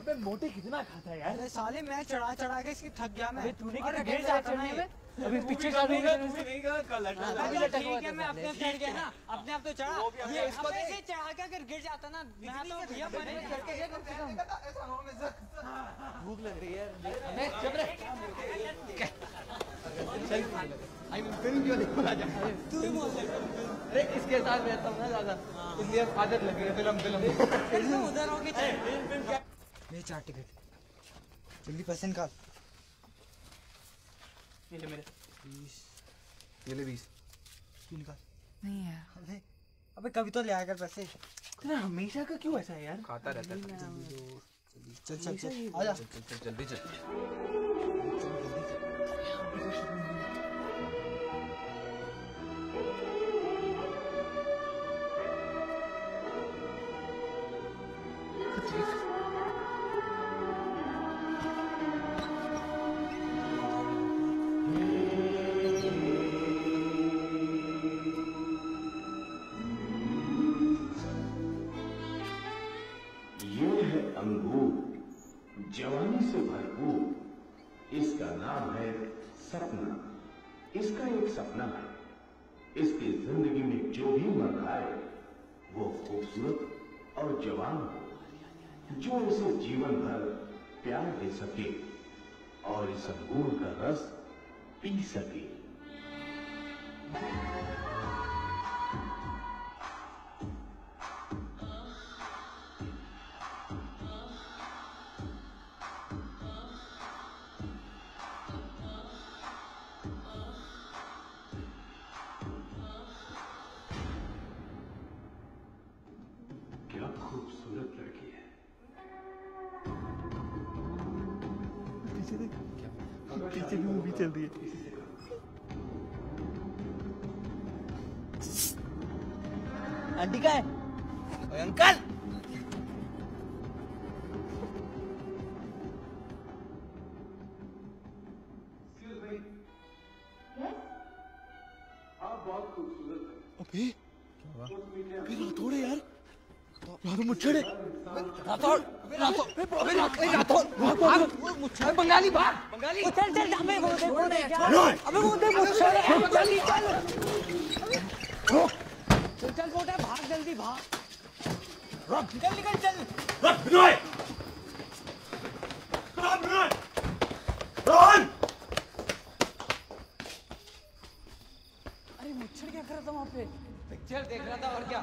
अबे मोटे कितना खाता है यार। अरे साले मैं चढ़ा चढ़ा के इसकी थक गया मैं। तूने कितना गिर जाता जाता ना ये अभी पीछे का चल रही नहीं है अभी अभी लटक ठीक है मैं अपने चढ़ गया ना अपने आप तो चढ़ा। ये इसको ऐसे चढ़ा के अगर गिर जाता ना मैं तो भैया मरे भूख लग रही है अबे चुप रहे आई मीन फ़िल्म क्यों नहीं जाए? तू ही बोल अरे इसके साथ रहता हूँ ना ज़्यादा। इसलिए आदत लगी है फ़िल्म फ़िल्म। फ़िल्म उधर होगी ले चार टिकट। जल्दी पैसे निकाल। ये ले मेरे। बीस। ये ले बीस। निकाल? नहीं है। अबे अबे कभी तो ले आया कर पैसे। तेरा हमेशा का क्यों ऐसा है यार? खाता रहता है। चल चल चल। आजा चल चल चल जल्दी चल। भरपूर इसका नाम है सपना। इसका एक सपना है। इसकी ज़िंदगी में जो भी मर खाए वो खूबसूरत और जवान हो। जो इसे जीवन भर प्यार दे सके और इस अंगूर का रस पी सके। बंगाली चल चल अबे वो दे वो दे अबे वो दे मुझसे जल्दी चल चल चल बोटा भाग जल्दी भाग निकल निकल चल अरे मुच्छर क्या कर रहा था वहाँ पे पिक्चर देख रहा था और क्या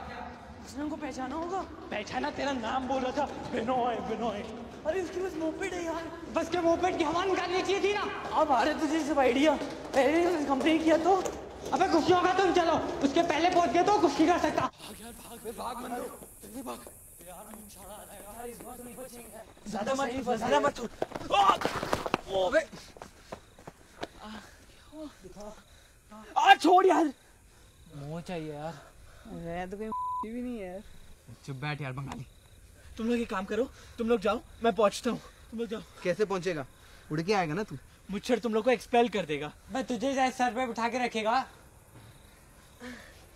उसने हमको पहचाना होगा पहचाना तेरा नाम बोल रहा था बिनोय बिनोय अरे उसके पास मोपेड है यार बस के मोपेड की हवा निकालनी चाहिए थी ना अब आ रहे तुझे सब आइडिया पहले कंप्लेन किया तो अबे खुशी होगा तुम चलो उसके पहले पहुँच गए तो कुछ नहीं कर सकता ज़्यादा मत ज़्यादा मत अबे आ छोड़ यार। मुँह चाहिए यार। मैं तो कोई भी नहीं है यार। चुप बैठ यार बंगाली। तुम लोग एक काम करो तुम लोग जाओ मैं पहुँचता हूँ। तुम लोग जाओ। कैसे पहुंचेगा? उड़ के आएगा ना तू? मुच्छर तुम लोग को एक्सपेल कर देगा। मैं तुझे शायद सर पे उठा के रखेगा।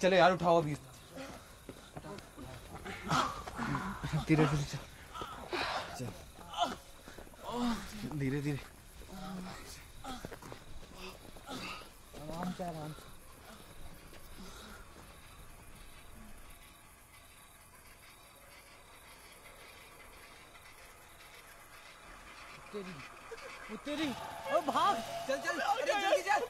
चलो यार उठाओ अभी। धीरे धीरे चल। चल। धीरे धीरे। आराम से आराम तेरी ओ भाग चल चल। अरे जल्दी चल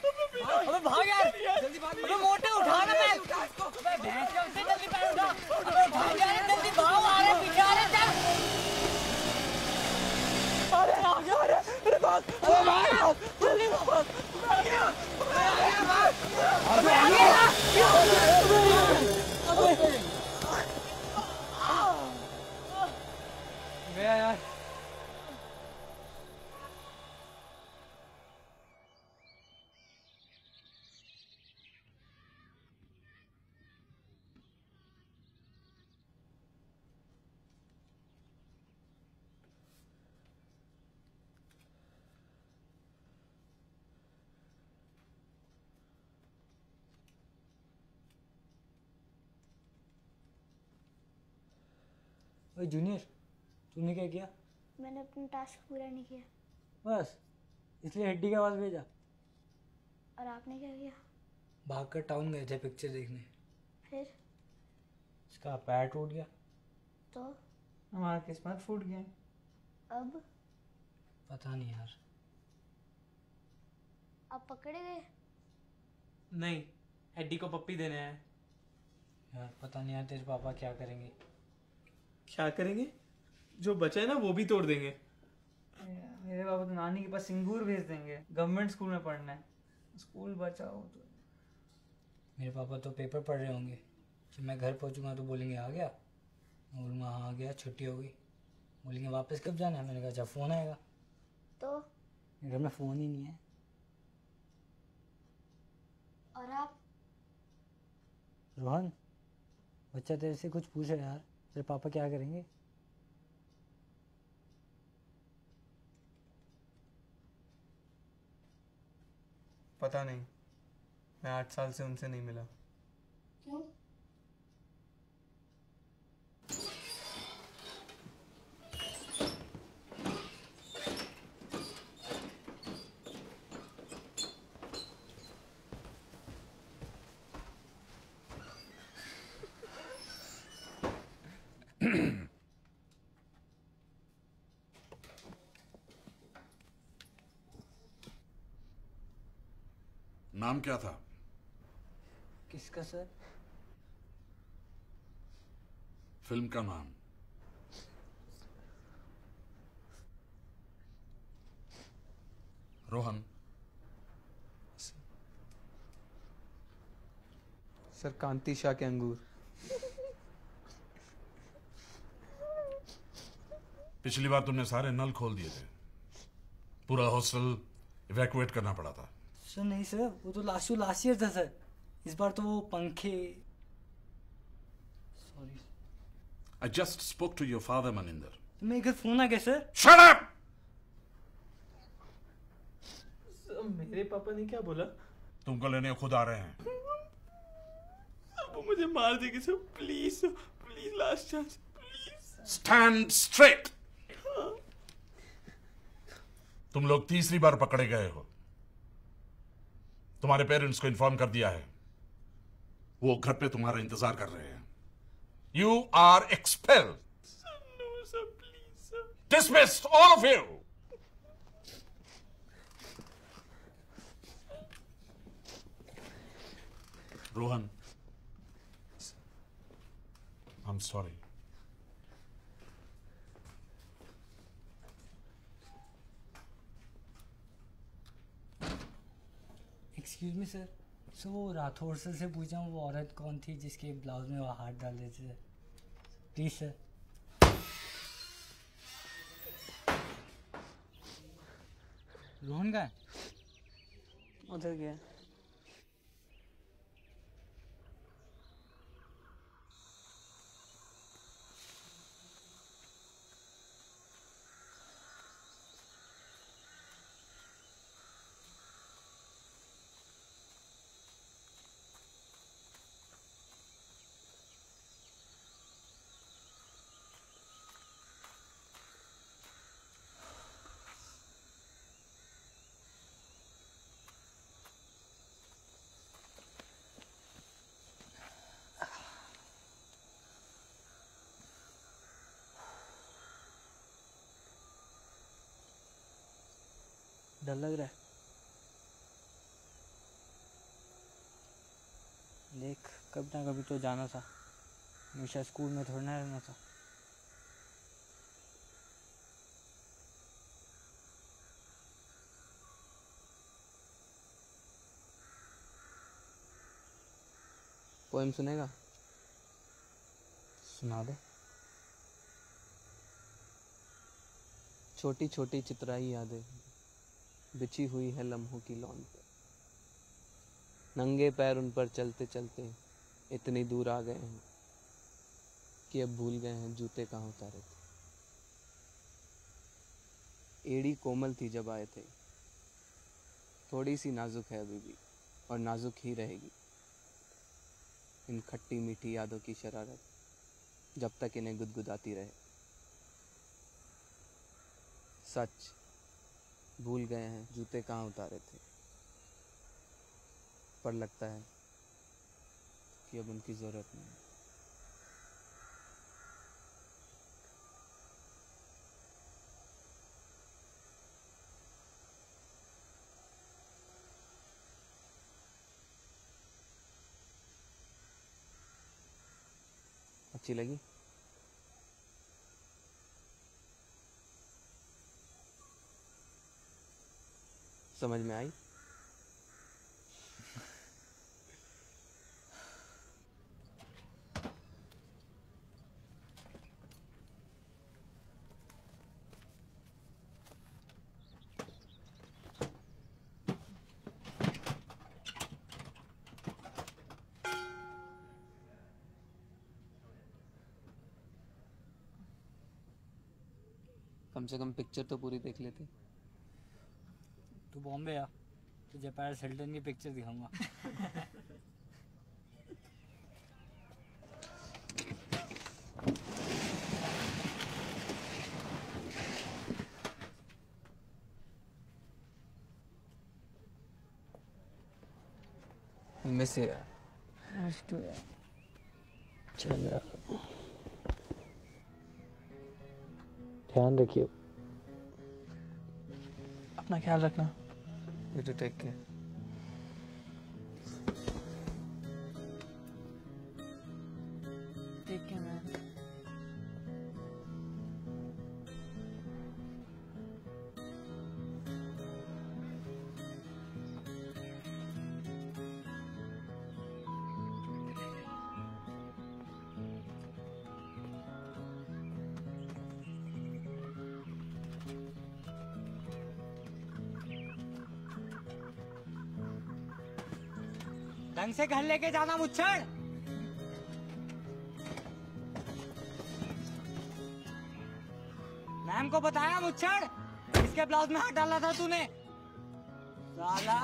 अबे भाग यार। जल्दी भाग अबे मोटे उठा ना मैं। अबे भैंस का उससे जल्दी पैर उठा अबे भाग यार जल्दी भाग आ रहे पीछे आ रहे चल। अरे आ गया अरे अरे भाग। अबे भाग जल्दी भाग। भाग यार। भाग अबे। आ गया यार। ओए जूनियर तूने क्या किया? मैंने अपना टास्क पूरा नहीं किया। बस इसलिए हड्डी के पास भेजा। और आपने क्या किया? भाग कर टाउन गए थे पिक्चर देखने। फिर? इसका पैर टूट गया। तो? हमारा किस्मत फूट गया अब? पता नहीं यार। आप पकड़े गए? नहीं एड्डी को पप्पी देने आए। यार पता नहीं यार तेरे पापा क्या करेंगे। क्या करेंगे? जो बचा है ना वो भी तोड़ देंगे। मेरे बाबा तो नानी के पास सिंगूर भेज देंगे। गवर्नमेंट स्कूल में पढ़ना है। स्कूल बचाओ तो। मेरे पापा तो पेपर पढ़ रहे होंगे। जब मैं घर पहुंचूँगा तो बोलेंगे आ गया? मैं बोलूँगा हाँ आ गया छुट्टी हो गई। बोलेंगे वापस कब जाना है? मैंने कहा जब फ़ोन आएगा। तो? मेरे घर में फ़ोन ही नहीं है। और आप? रोहन बच्चा तेरे से कुछ पूछ पूछे यार। तेरे पापा क्या करेंगे? पता नहीं। मैं आठ साल से उनसे नहीं मिला। क्यों? नाम क्या था? किसका सर? फ़िल्म का नाम। रोहन। सर कांति शाह के अंगूर। पिछली बार तुमने सारे नल खोल दिए थे। पूरा हॉस्टल इवैक्यूएट करना पड़ा था। सर नहीं सर वो तो लास्ट लास्ट ईयर था सर। इस बार तो वो पंखे sorry I just spoke to your father Maninder तो मेरे घर फ़ोन आ गया सर शट अप मेरे पापा ने क्या बोला? तुमको लेने खुद आ रहे हैं। वो मुझे मार देंगे sir please please last chance please stand straight तुम लोग तीसरी बार पकड़े गए हो। तुम्हारे पेरेंट्स को इन्फॉर्म कर दिया है। वो घर पे तुम्हारा इंतज़ार कर रहे हैं। You are expel no sir please sir dismissed, all of you. Rohan. I'm sorry. Excuse me sir so वो राठौर सर से पूछा वो औरत कौन थी जिसके ब्लाउज में वो हाथ डाल देते थे? प्लीज़ सर रोहन का उधर गया। डर लग रहा है। देख, कभी ना कभी तो जाना था। हमेशा स्कूल में थोड़ा ना रहना था। पोएम सुनेगा? सुना दे। छोटी छोटी चित्राई यादें। बिछी हुई है लम्हों की लॉन पर नंगे पैर उन पर चलते चलते इतनी दूर आ गए हैं कि अब भूल गए हैं जूते कहाँ उतारे थे। एड़ी कोमल थी जब आए थे। थोड़ी सी नाजुक है अभी भी, और नाजुक ही रहेगी। इन खट्टी मीठी यादों की शरारत जब तक इन्हें गुदगुदाती रहे। सच भूल गए हैं, जूते कहाँ उतारे थे? पर लगता है कि अब उनकी ज़रूरत नहीं है। अच्छी लगी? समझ में आई? कम से कम पिक्चर तो पूरी देख लेते। तू बॉम्बे आ तुझे पैरिस हिल्टन की पिक्चर दिखाऊँगा। मिस यू चल ध्यान रखियो। अपना ख्याल रखना। यू तो टेक ढंग से घर लेके जाना मुच्छड़। मैम को बताया मुच्छड़? इसके ब्लाउज में हाथ डाला था तूने। साला।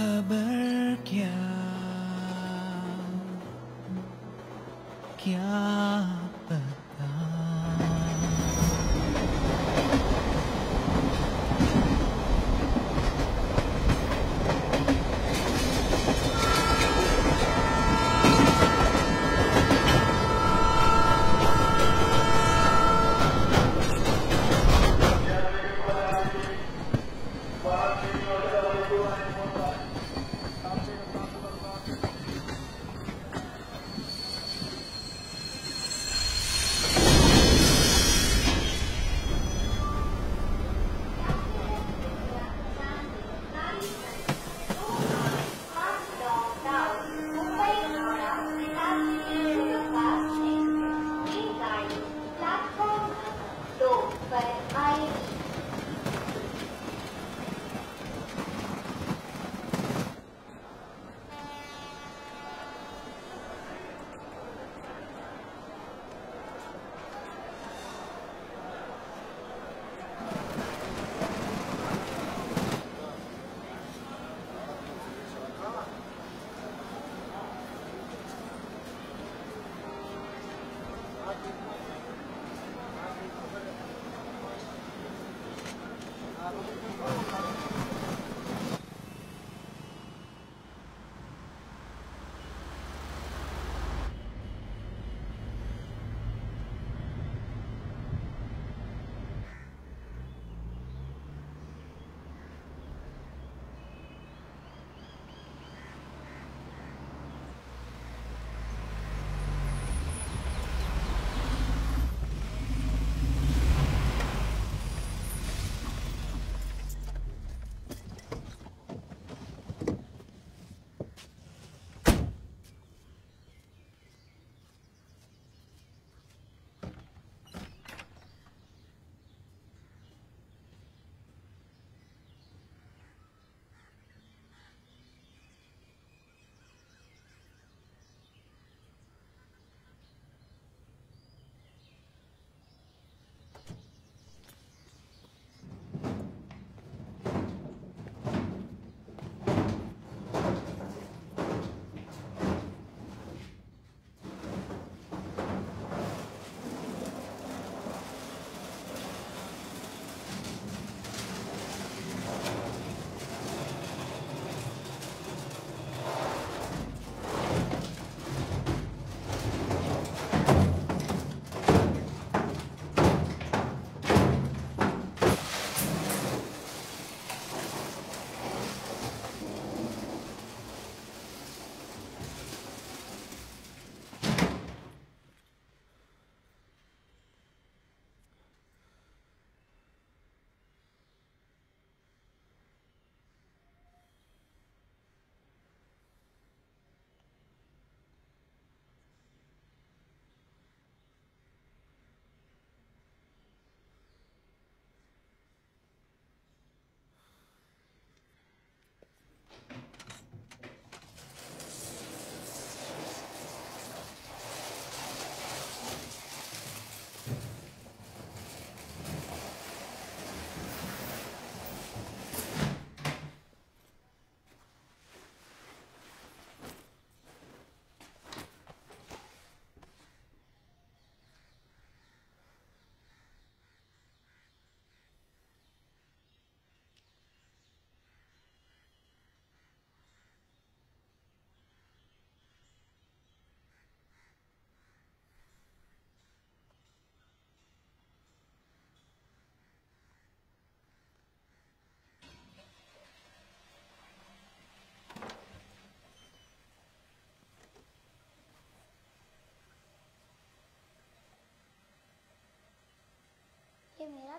खबर क्या क्या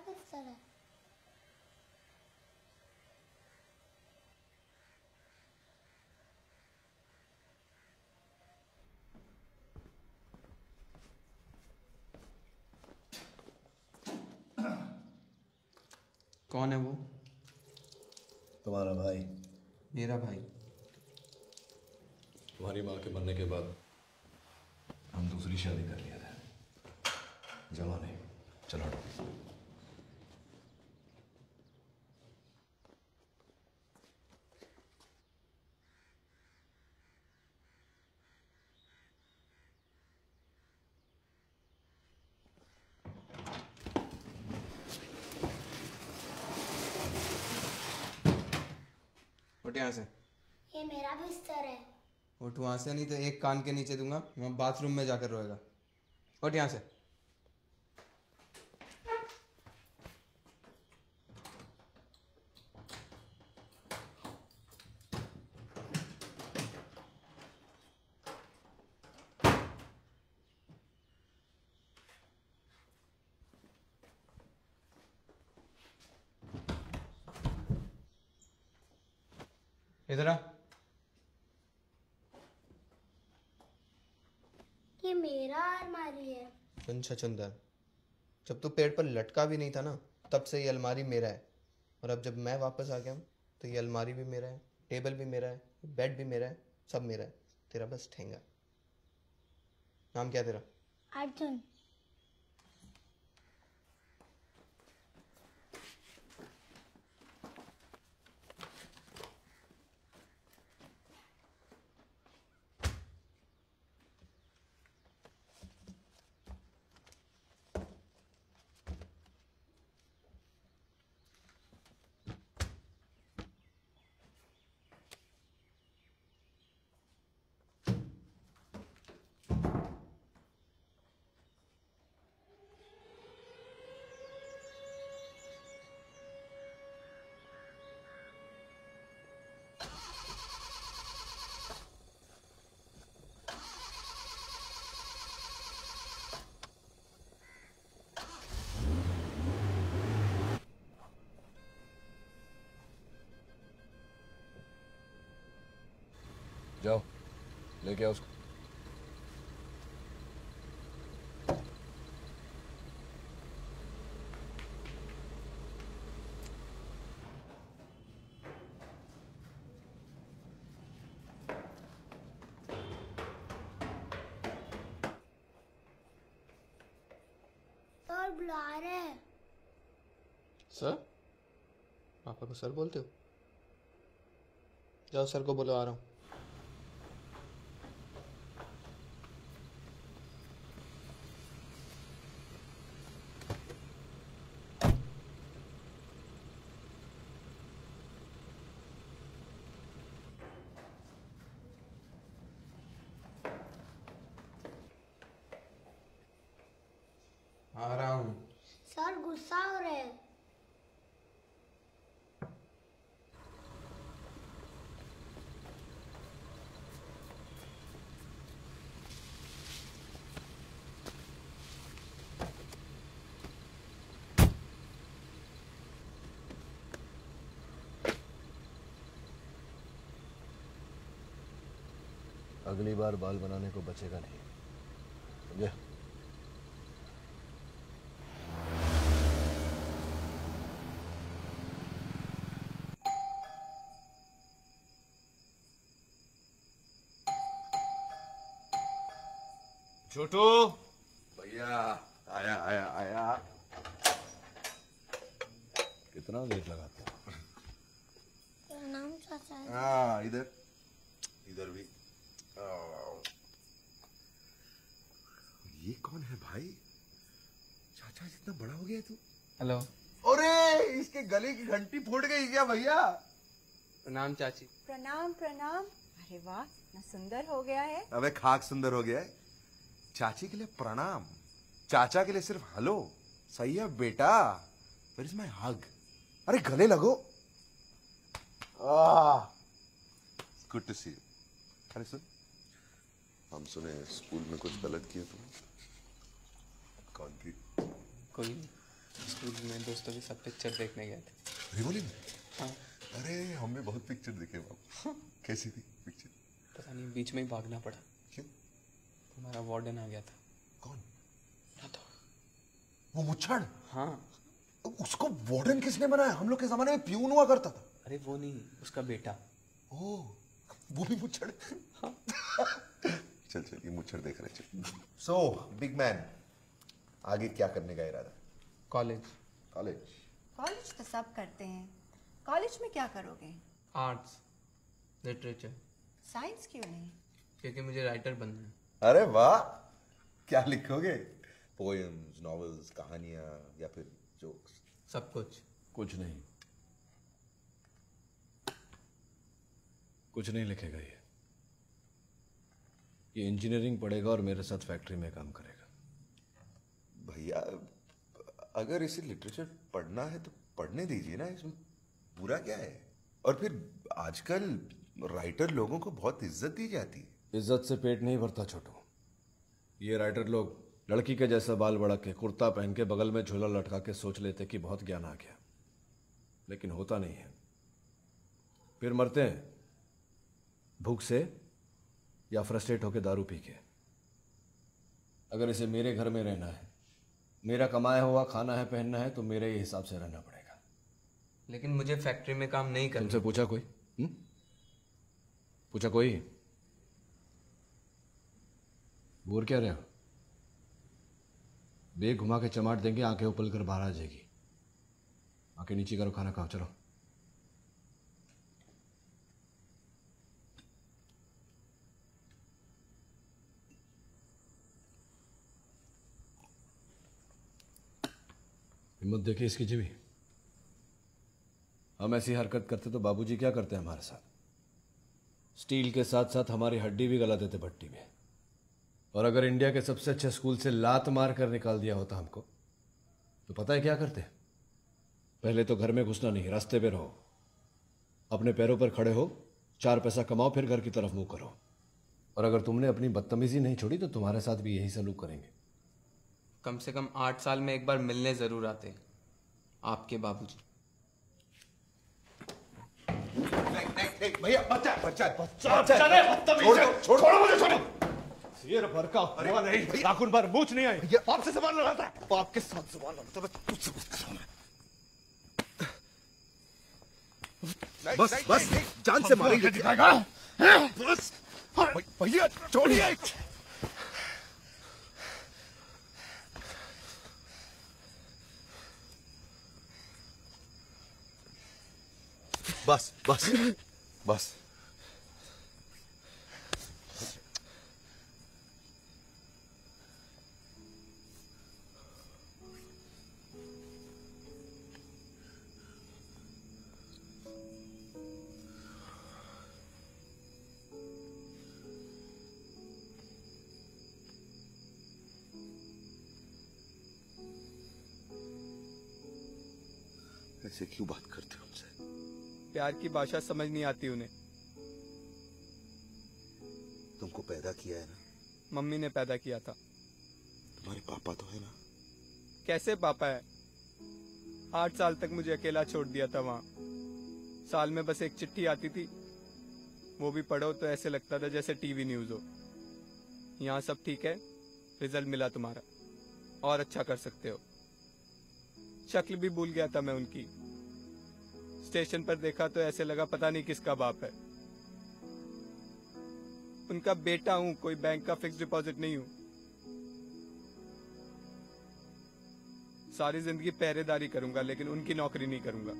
बिस्तर है कौन है वो? तुम्हारा भाई। मेरा भाई। तुम्हारी माँ के मरने के बाद हम दूसरी शादी कर लिया था। जमाने चलो हटो। उठ यहाँ से ये मेरा बिस्तर है उठ वहाँ से नहीं तो एक कान के नीचे दूँगा, वहाँ बाथरूम में जाकर रोएगा। उठ यहाँ से इधर आ ये मेरा अलमारी है सुन जब तू पेड़ पर लटका भी नहीं था ना, तब से ये अलमारी मेरा है। और अब जब मैं वापस आ गया हूँ तो ये अलमारी भी मेरा है, टेबल भी मेरा है, बेड भी मेरा है, सब मेरा है। तेरा बस ठेंगा। नाम क्या तेरा? अर्जुन। आओ उसको सर बुला रहे हैं। सर? पापा को सर बोलते हो? जाओ सर को बोलो आ रहा हूँ आ रहा हूँ सर गुस्सा हो रहे हैं अगली बार बाल बनाने को बचेगा नहीं। समझे? छोटू। भैया आया आया आया। कितना लेट लगाते हो? हाँ इधर इधर भी। ये कौन है भाई? चाचा जितना बड़ा हो गया तू। हेलो। अरे इसके गले की घंटी फूट गई क्या भैया? प्रणाम चाची। प्रणाम प्रणाम। अरे वाह ना सुंदर हो गया है। अबे खाक सुंदर हो गया है। चाची के लिए प्रणाम। चाचा के लिए सिर्फ़ हेलो। सही है बेटा। वेर इज़ माई हग अरे गले लगो। गुड टू सी यू अरे सुन। हम सुने स्कूल में कुछ गलत किया तुमने? कौन की कोई स्कूल में दोस्तों के साथ पिक्चर देखने गए थे। रिवोली में हाँ। अरे हमने बहुत पिक्चर देखे बाबू कैसी थी पिक्चर पता नहीं बीच में ही भागना पड़ा। क्यों? हमारा वार्डन आ गया था। कौन? राठौड़ वो मुच्छड़? हाँ। उसको वार्डन किसने बनाया? हम लोग के जमाने में प्यून हुआ करता था। अरे वो नहीं उसका बेटा। ओ वो भी मुच्छड़? चल चल ये मुच्छड़ देख रहे चल। सो बिग मैन आगे क्या करने का इरादा? कॉलेज कॉलेज कॉलेज तो सब करते हैं। कॉलेज में क्या करोगे? आर्ट्स लिटरेचर साइंस क्यों नहीं? क्योंकि मुझे राइटर बनना है। अरे वाह! क्या लिखोगे? पोएम्स नॉवेल्स कहानियाँ या फिर जोक्स सब कुछ। कुछ नहीं। कुछ नहीं लिखेगा ये। ये इंजीनियरिंग पढ़ेगा और मेरे साथ फैक्ट्री में काम करेगा। भैया अगर इसे लिटरेचर पढ़ना है तो पढ़ने दीजिए ना इसमें बुरा क्या है? और फिर आजकल राइटर लोगों को बहुत इज़्ज़त दी जाती है। इज़्ज़त से पेट नहीं भरता छोटू। ये राइटर लोग लड़की के जैसा बाल बड़ा के कुर्ता पहन के बगल में झोला लटका के सोच लेते कि बहुत ज्ञान आ गया। लेकिन होता नहीं है। फिर मरते हैं। भूख से या फ्रस्ट्रेट होकर दारू पी के अगर इसे मेरे घर में रहना है मेरा कमाया हुआ खाना है पहनना है तो मेरे ही हिसाब से रहना पड़ेगा। लेकिन मुझे फैक्ट्री में काम नहीं करना। तुमसे पूछा कोई? हुँ? पूछा कोई? बोर क्या रहे हो? बेग घुमा के चमाट देंगे आँखें उपल कर बाहर आ जाएगी। आँखें नीचे करो खाना खाओ चलो। हिम्मत देखिए इसकी जीवी। हम ऐसी हरकत करते तो बाबूजी क्या करते हैं हमारे साथ? स्टील के साथ साथ हमारी हड्डी भी गला देते भट्टी में। और अगर इंडिया के सबसे अच्छे स्कूल से लात मार कर निकाल दिया होता हमको तो पता है क्या करते? पहले तो घर में घुसना नहीं, रास्ते पे रहो। अपने पैरों पर खड़े हो, चार पैसा कमाओ, फिर घर की तरफ़ मुँह करो। और अगर तुमने अपनी बदतमीजी नहीं छोड़ी तो तुम्हारे साथ भी यही सलूक करेंगे। कम से कम आठ साल में एक बार मिलने ज़रूर आते आपके बाबूजी। भैया बच्चा बच्चा बच्चा बच्चा नहीं, छोड़ दो, छोड़ दो। छोड़ो मुझे, छोड़ो। सिर भर का हुआ नहीं मूछ नहीं आई बाप से जबान लगाता है। बाप के साथ जबान लगाता है तुझसे रहा बस बस जान से मारेंगे। दिखाएगा बस। भैया छोड़िए। बस बस बस ऐसे क्यों बात करते हो हमसे? प्यार की भाषा समझ नहीं आती उन्हें। तुमको पैदा किया है ना? मम्मी ने पैदा किया था। तुम्हारे पापा तो है ना? कैसे पापा है? आठ साल तक मुझे अकेला छोड़ दिया था वहाँ। साल में बस एक चिट्ठी आती थी। वो भी पढ़ो तो ऐसे लगता था जैसे टीवी न्यूज़ हो। यहाँ सब ठीक है रिज़ल्ट मिला तुम्हारा। और अच्छा कर सकते हो। शक्ल भी भूल गया था मैं उनकी। स्टेशन पर देखा तो ऐसे लगा पता नहीं किसका बाप है। उनका बेटा हूँ, कोई बैंक का फिक्स डिपॉजिट नहीं हूँ। सारी ज़िंदगी पहरेदारी करूँगा, लेकिन उनकी नौकरी नहीं करूँगा।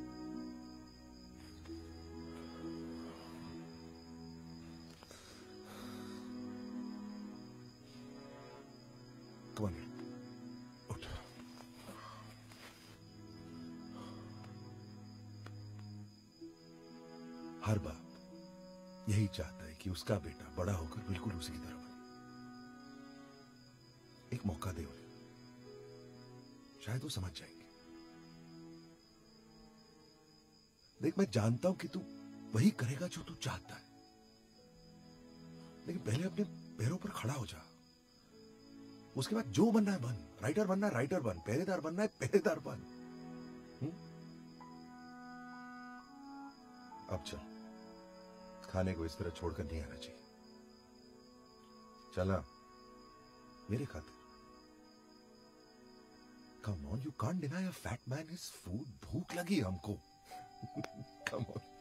कि उसका बेटा बड़ा होकर बिल्कुल उसी की तरह बने। एक मौका दे उन्हें। शायद वो समझ जाएँगे। देख, मैं जानता हूँ कि तू वही करेगा जो तू चाहता है। लेकिन पहले अपने पैरों पर खड़ा हो जा। उसके बाद जो बनना है बन। राइटर बनना है, राइटर बन। पहरेदार बनना है, पहरेदार बन। हम्म? अब चल। खाने को इस तरह छोड़कर नहीं आना चाहिए। चला, मेरे खातिर। Come on you can't deny a fat man is food भूख लगी हमको। कम ऑन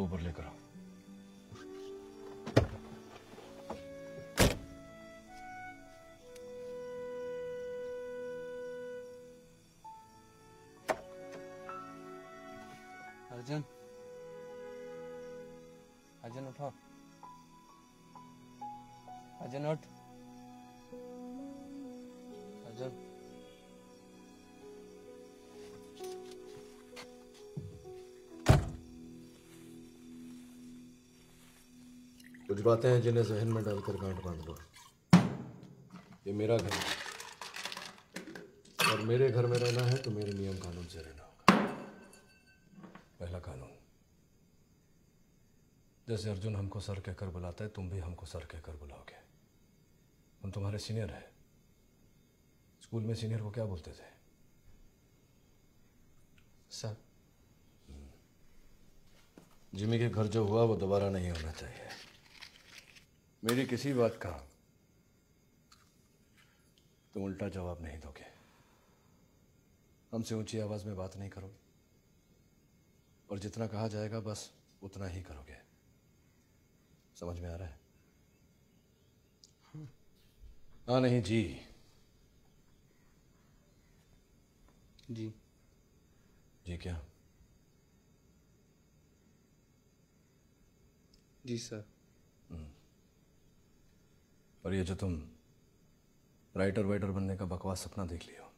ऊपर लेकर आओ। कुछ बातें हैं जिन्हें जहन में डालकर गांठ बाँध लो। ये मेरा घर है। और मेरे घर में रहना है तो मेरे नियम कानून से रहना होगा। पहला कानून। जैसे अर्जुन हमको सर कहकर बुलाता है तुम भी हमको सर कहकर बुलाओगे। हम तुम्हारे सीनियर हैं। स्कूल में सीनियर को क्या बोलते थे? सर। जिमी के घर जो हुआ वो दोबारा नहीं होना चाहिए। मेरी किसी बात का तुम उल्टा जवाब नहीं दोगे। हमसे ऊँची आवाज़ में बात नहीं करोगे। और जितना कहा जाएगा बस उतना ही करोगे। समझ में आ रहा है? हाँ। नहीं जी। जी। जी क्या? जी सर। और ये जो तुम राइटर वाइटर बनने का बकवास सपना देख लियो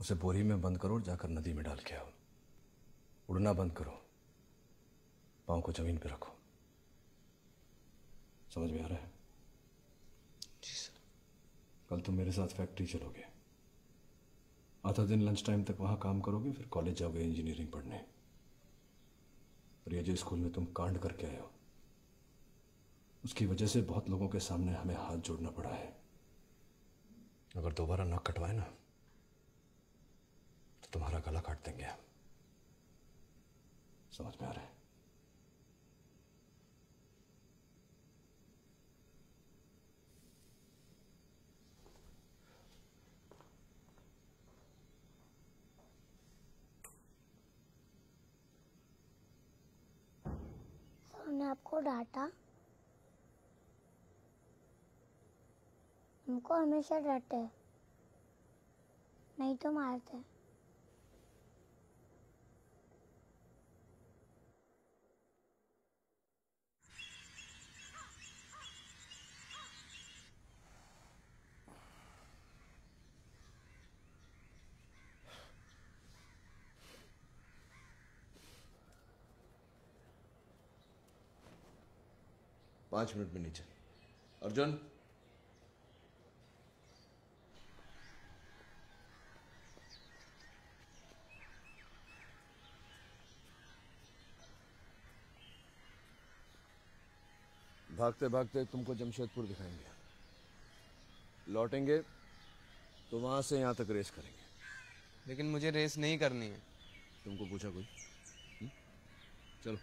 उसे बोरी में बंद करो और जाकर नदी में डाल के आओ। उड़ना बंद करो पाँव को ज़मीन पे रखो। समझ में आ रहा है? जी सर। कल तुम मेरे साथ फैक्ट्री चलोगे। आधा दिन लंच टाइम तक वहाँ काम करोगे फिर कॉलेज जाओगे इंजीनियरिंग पढ़ने। और ये जो स्कूल में तुम कांड करके आए हो उसकी वजह से बहुत लोगों के सामने हमें हाथ जोड़ना पड़ा है। अगर दोबारा नाक कटवाए ना तो तुम्हारा गला काट देंगे हम। समझ में आ रहा है। आपको डांटा? हमको हमेशा डांटे नहीं तो मारते पाँच मिनट में नीचे। अर्जुन? भागते भागते तुमको जमशेदपुर दिखाएँगे। लौटेंगे तो वहाँ से यहाँ तक रेस करेंगे। लेकिन मुझे रेस नहीं करनी है। तुमको पूछा कोई? हुँ? चलो।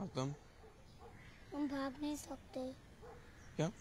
और तुम? हम भाग नहीं सकते। क्या?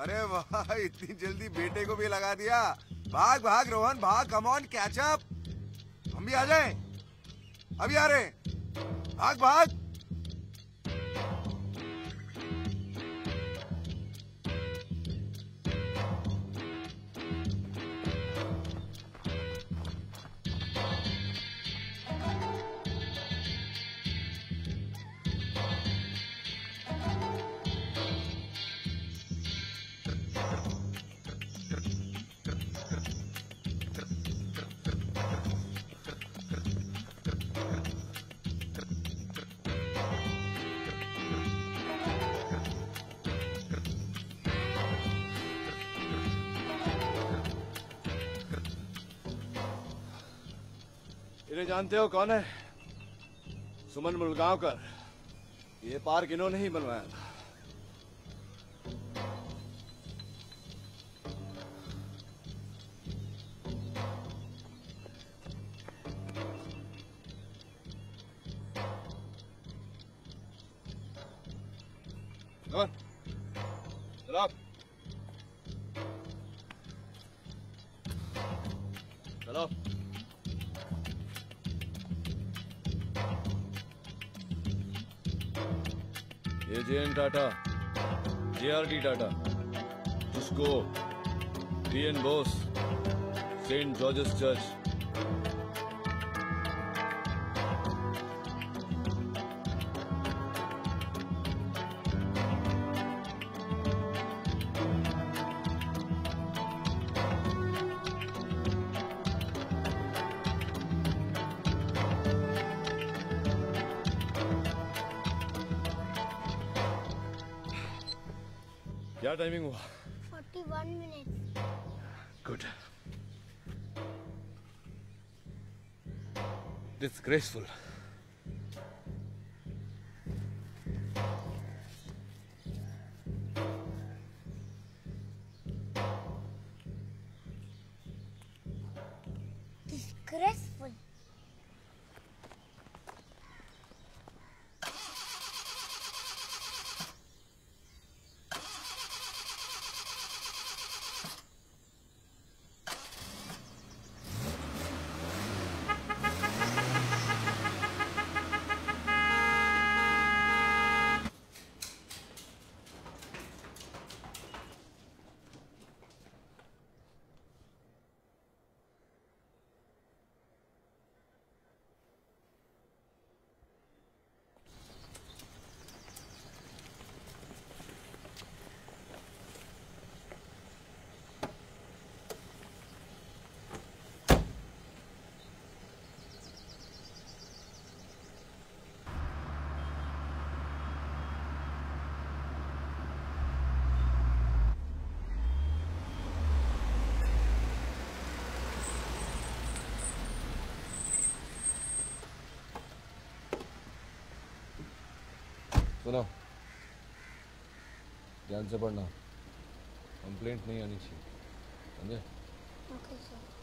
अरे वाह, इतनी जल्दी बेटे को भी लगा दिया। भाग भाग, रोहन, भाग कम ऑन कैचअप हम भी आ जाए। अभी आ रहे। भाग भाग। जानते हो कौन है? सुमन मुलगांवकर। ये पार्क इन्होंने ही बनवाया था। जे टाटा जिसको D N Bose saint George's church क्या टाइमिंग हुआ forty one minute good disgraceful ध्यान से पढ़ना कंप्लेंट नहीं आनी चाहिए। समझे? ओके सर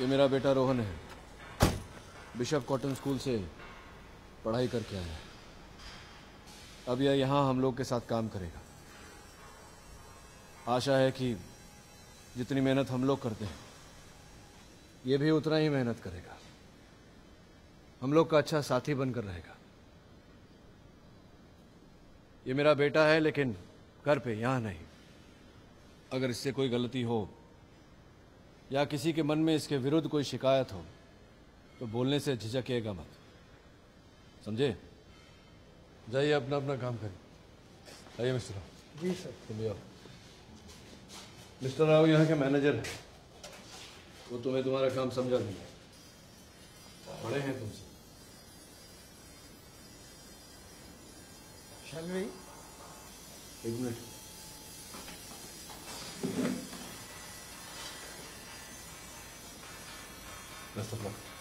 ये मेरा बेटा रोहन है। बिशप कॉटन स्कूल से पढ़ाई करके आया है। अब यह यहाँ हम लोग के साथ काम करेगा। आशा है कि जितनी मेहनत हम लोग करते हैं, ये भी उतना ही मेहनत करेगा। हम लोग का अच्छा साथी बनकर रहेगा। ये मेरा बेटा है, लेकिन घर पे यहाँ नहीं। अगर इससे कोई गलती हो या किसी के मन में इसके विरुद्ध कोई शिकायत हो तो बोलने से झिझकिएगा मत। समझे? जाइए अपना अपना काम करिए। आइए मिस्टर राव। जी सर। तुम आओ। मिस्टर राव यहाँ के मैनेजर हैं। वो तुम्हें तुम्हारा काम समझा देंगे। बड़े हैं तुमसे? एक minute. Luck.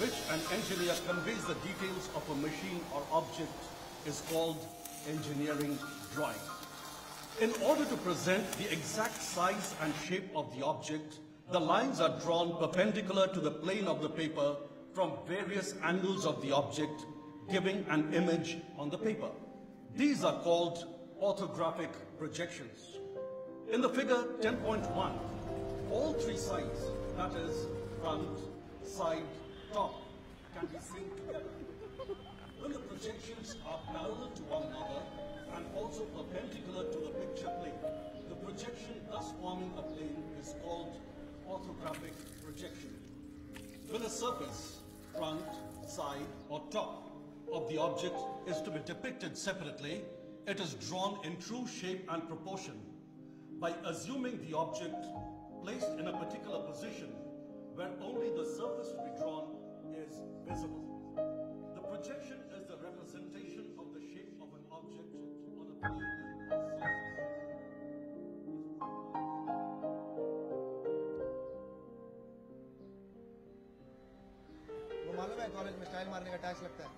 Which an engineer conveys the details of a machine or object is called engineering drawing. In order to present the exact size and shape of the object, the lines are drawn perpendicular to the plane of the paper from various angles of the object, giving an image on the paper. These are called orthographic projections. In the figure 10.1, all three sides, that is, front, side, can be seen together. When the projections are parallel to one another and also perpendicular to the picture plane, the projection thus forming a plane is called orthographic projection. When a surface, front, side, or top of the object is to be depicted separately, it is drawn in true shape and proportion by assuming the object placed in a particular position where only the surface to be drawn is visible. The projection is the representation of the shape of an object on a plane. वो मालूम है college में style मारने का tax लगता है?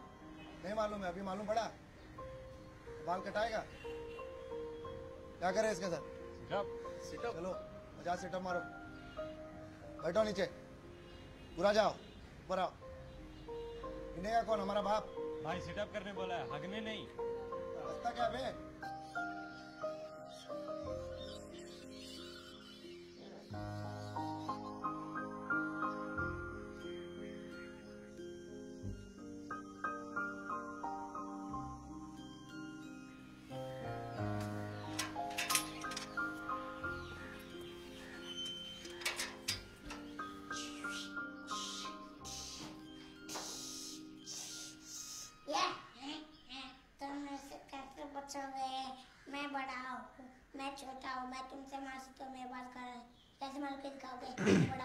नहीं मालूम है अभी मालूम पड़ा? बाल कटाएगा? क्या करे इसके साथ? सिटअप चलो पचास सिटअप मारो। बैठो नीचे। पूरा जाओ ऊपर आओ। हिंडेगा कौन? हमारा बाप। भाई सेटअप करने बोला है। हगने नहीं। रास्ता क्या बे कैसे मार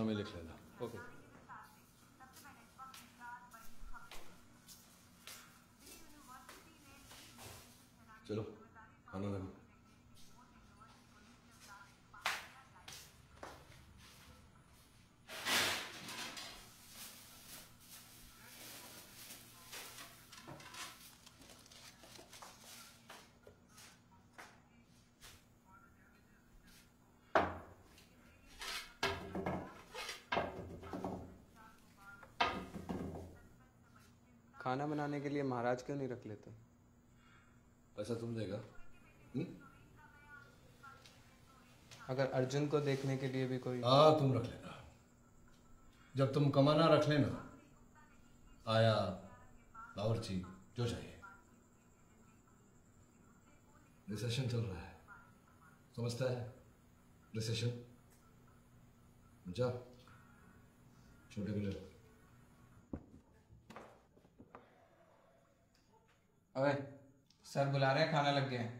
खाता में लिख लेना। ओके। चलो खाना रखो खाना बनाने के लिए महाराज क्यों नहीं रख लेते? पैसा तुम देगा। हम्म? अगर अर्जुन को देखने के लिए भी कोई हाँ तुम रख लेना। जब तुम कमाना रख लेना आया बावर्ची जो चाहिए। रिसेशन चल रहा है। समझता है? रिसेशन जा। छोटे को अबे सर बुला रहे हैं खाना लग गया। है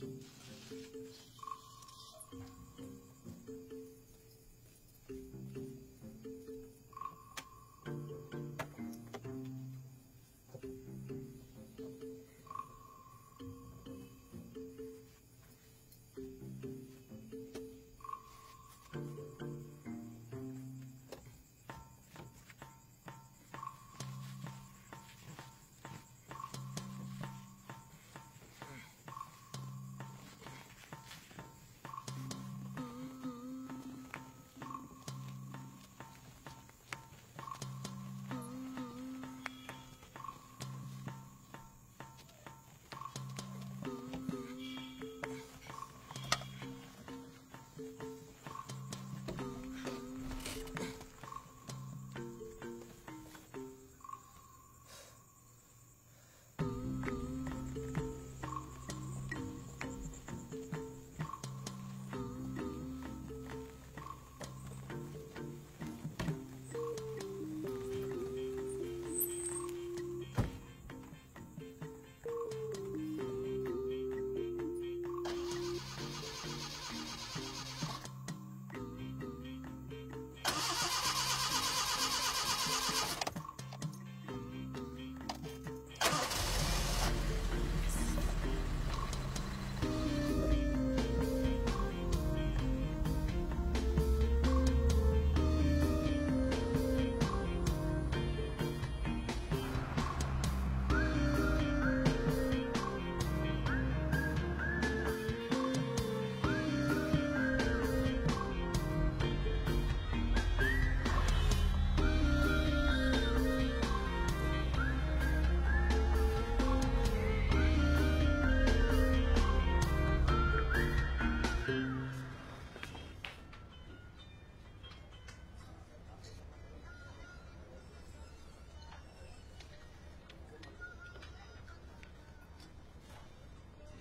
soon.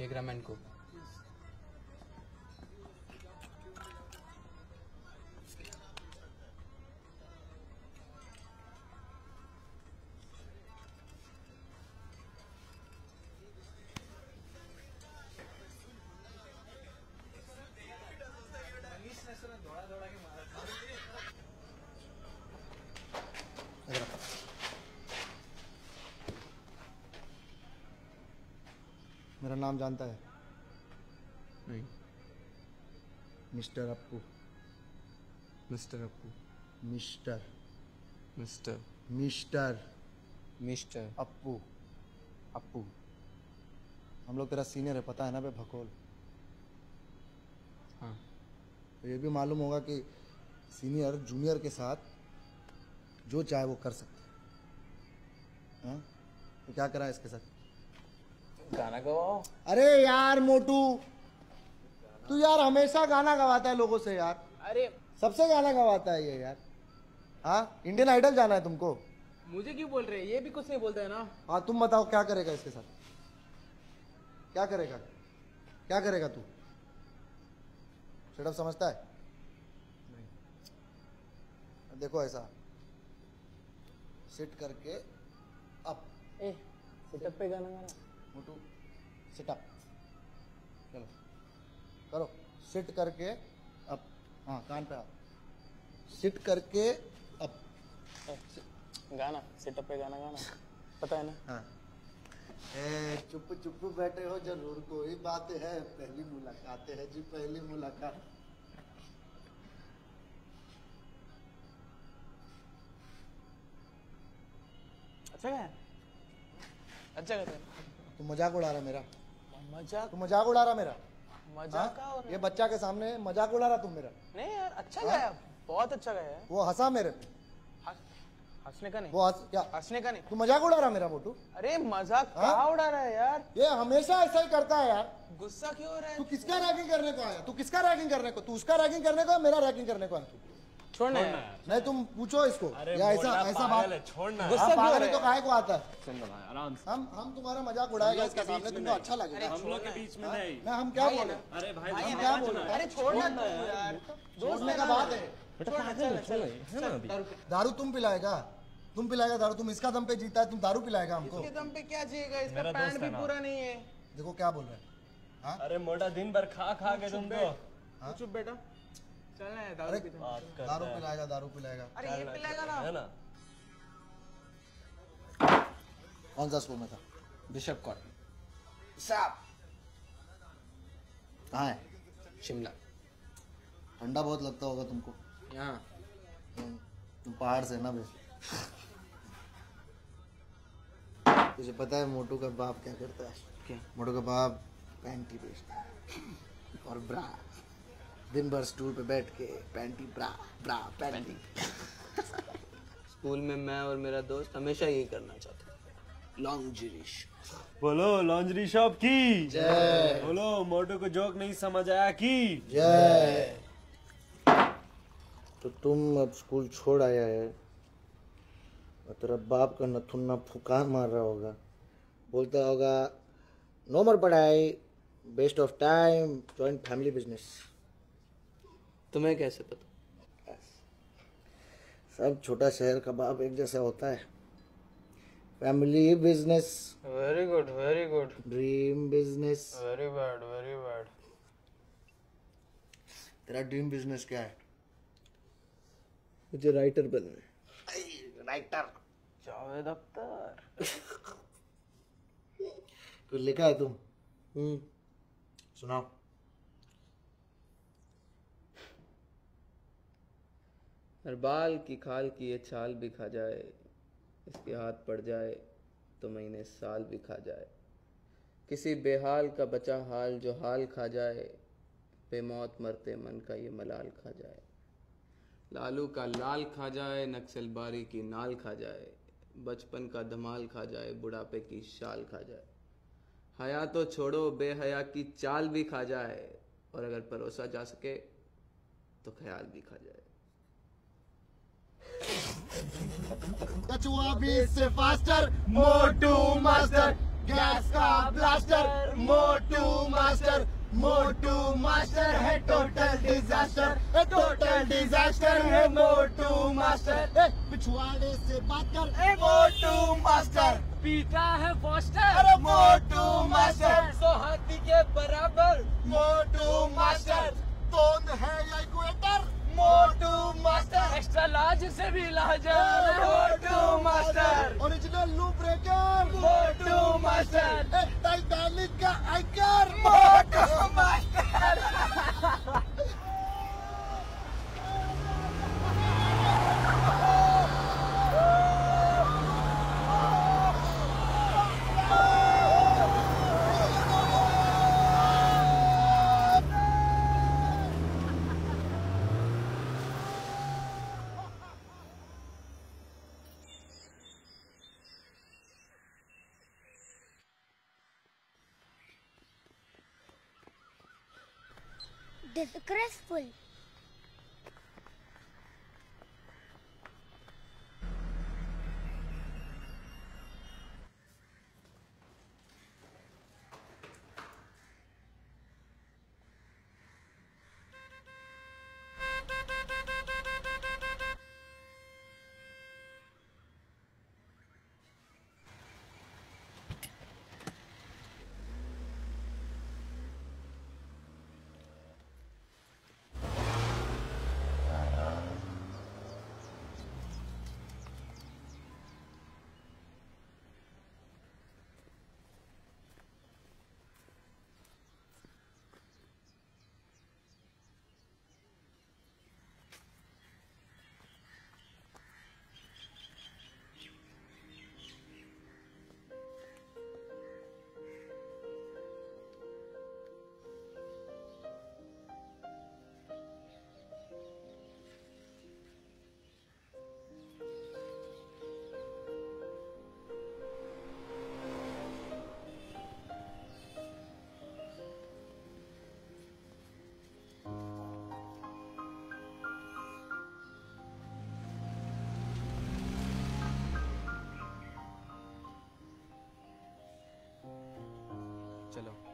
कैमरामैन को मेरा नाम जानता है? नहीं। Mister Appu. Mister Appu. Mister. Mister. Mister. Mister. Appu. Appu. हम लोग तेरा सीनियर है पता है ना बे भकोल हाँ। तो ये भी मालूम होगा कि सीनियर जूनियर के साथ जो चाहे वो कर सकते है। हाँ? तो क्या करा इसके साथ? गाना गवाओ। अरे यार मोटू। तू यार हमेशा गाना गवाता है लोगों से यार। अरे। सबसे गाना गवाता है ये यार। हाँ? इंडियन आइडल जाना है तुमको? मुझे क्यों बोल रहे हैं? ये भी कुछ नहीं बोलता है ना। हाँ तुम बताओ क्या करेगा इसके साथ? क्या करेगा? क्या करेगा तू? सेटअप समझता है? नहीं। देखो ऐसा। सिट करके अप ए सेटअप पे गाना गाना। मोटू सिटअप चलो। करो। सिट करके अप हाँ कान पे आप सिट करके अप गाना सेटअप पे गाना गाना। पता है ना? हाँ। ए, चुप चुप बैठे हो ज़रूर। कोई बात है? पहली मुलाकात है जी पहली मुलाकात। अच्छा गाया? अच्छा गाता है। तू मज़ाक उड़ा रहा मेरा। मज़ाक? तू मज़ाक उड़ा रहा मेरा। मज़ाक का हाँ? ये बच्चा के सामने मज़ाक उड़ा रहा तुम मेरा। नहीं यार अच्छा हाँ? गाया बहुत अच्छा गाया है। वो हंसा मेरे पे। हंसने का नहीं। वो क्या? हंसने का नहीं। तू मज़ाक उड़ा रहा मेरा मोटू। अरे मज़ाक हाँ? उड़ा रहा है यार? ये हमेशा ऐसा ही करता है यार। गुस्सा क्यों हो रहा है? तू किसका रैगिंग करने को आया? तू किसका रैगिंग करने को तू उसका रैगिंग करने को मेरा रैगिंग करने को आया तू? छोड़ना यार नहीं तुम पूछो इसको। या ऐसा ऐसा बात छोड़ना। हाँ, गुस्सा पागल है तो काहे को आता है? चल भाई आराम से। हम हम तुम्हारा मज़ाक उड़ाएगा इसके सामने तुमको अच्छा लगेगा। हम लोग के बीच में नहीं। ना हम क्या बोले? अरे भाई हम क्या बोले? अरे छोड़ना तू यार? छोड़ने का बात है। दारू तुम पिलाएगा? तुम पिलाएगा दारू? तुम इसका दम पे जीता है तुम दारू पिलाएगा हमको। इसके दम पे क्या चाहिएगा इसका मेरा पैंट भी पूरा नहीं है। देखो क्या बोल रहे हैं। अरे मोटा दिन भर खा खा के तुम तो। चुप बेटा चलना है दारू पिलाएगा दारू पिलाएगा। अरे ये पिलाएगा ना। है ना? कौन सा स्कूल में था? बिशप कॉट साहब। कहाँ है? शिमला। ठंडा बहुत लगता होगा तुमको। यहाँ। तुम पहाड़ से ना बे तुझे पता है मोटू का बाप क्या करता है? क्या? मोटू का बाप पैंटी बेचता है। और ब्रा। दिन भर स्टूल पे बैठ के panty bra bra panty school में मैं और मेरा दोस्त हमेशा यही करना चाहते हैं। लॉन्ग जिरिश बोलो लॉन्जरी शॉप की? जय। बोलो मोटू को जोक नहीं समझ आया की? जय. तो तुम अब स्कूल छोड़ आया है और तेरा बाप का नथुन्ना फुकार मार रहा होगा। बोलता होगा नो मोर पढ़ाई best of time joint family business तुम्हें कैसे पता? सब छोटा शहर का बाप एक जैसा होता है। Family business very good very good dream business very bad very bad तेरा ड्रीम बिज़नेस क्या है? मुझे राइटर बनना है। राइटर जावेद अख्तर। तो लिखा है तुम? हम्म। सुनाओ। हर बाल की खाल की ये छाल भी खा जाए, इसके हाथ पड़ जाए तो महीने साल भी खा जाए। किसी बेहाल का बचा हाल जो हाल खा जाए, बेमौत मरते मन का ये मलाल खा जाए। लालू का लाल खा जाए, नक्सलबारी की नाल खा जाए, बचपन का धमाल खा जाए, बुढ़ापे की शाल खा जाए। हया तो छोड़ो, बेहया की चाल भी खा जाए, और अगर परोसा जा सके तो ख्याल भी खा जाए। कछुआ भी से फास्टर मोटू मास्टर गैस का blaster Motu master Motu master है टोटल डिजास्टर टोटल डिजास्टर है मोटू मास्टर पिछवाड़े से बात कर मोटू मास्टर पीता है फोस्टर अरे मोटू मास्टर सो हाथी के बराबर। मोटू मास्टर तोंद है या मोटू मास्टर। एक्स्ट्रा लार्ज से भी larger Motu master. Original loo breaker Motu master. Titanic का आइकर Motu master. It is graceful. चलो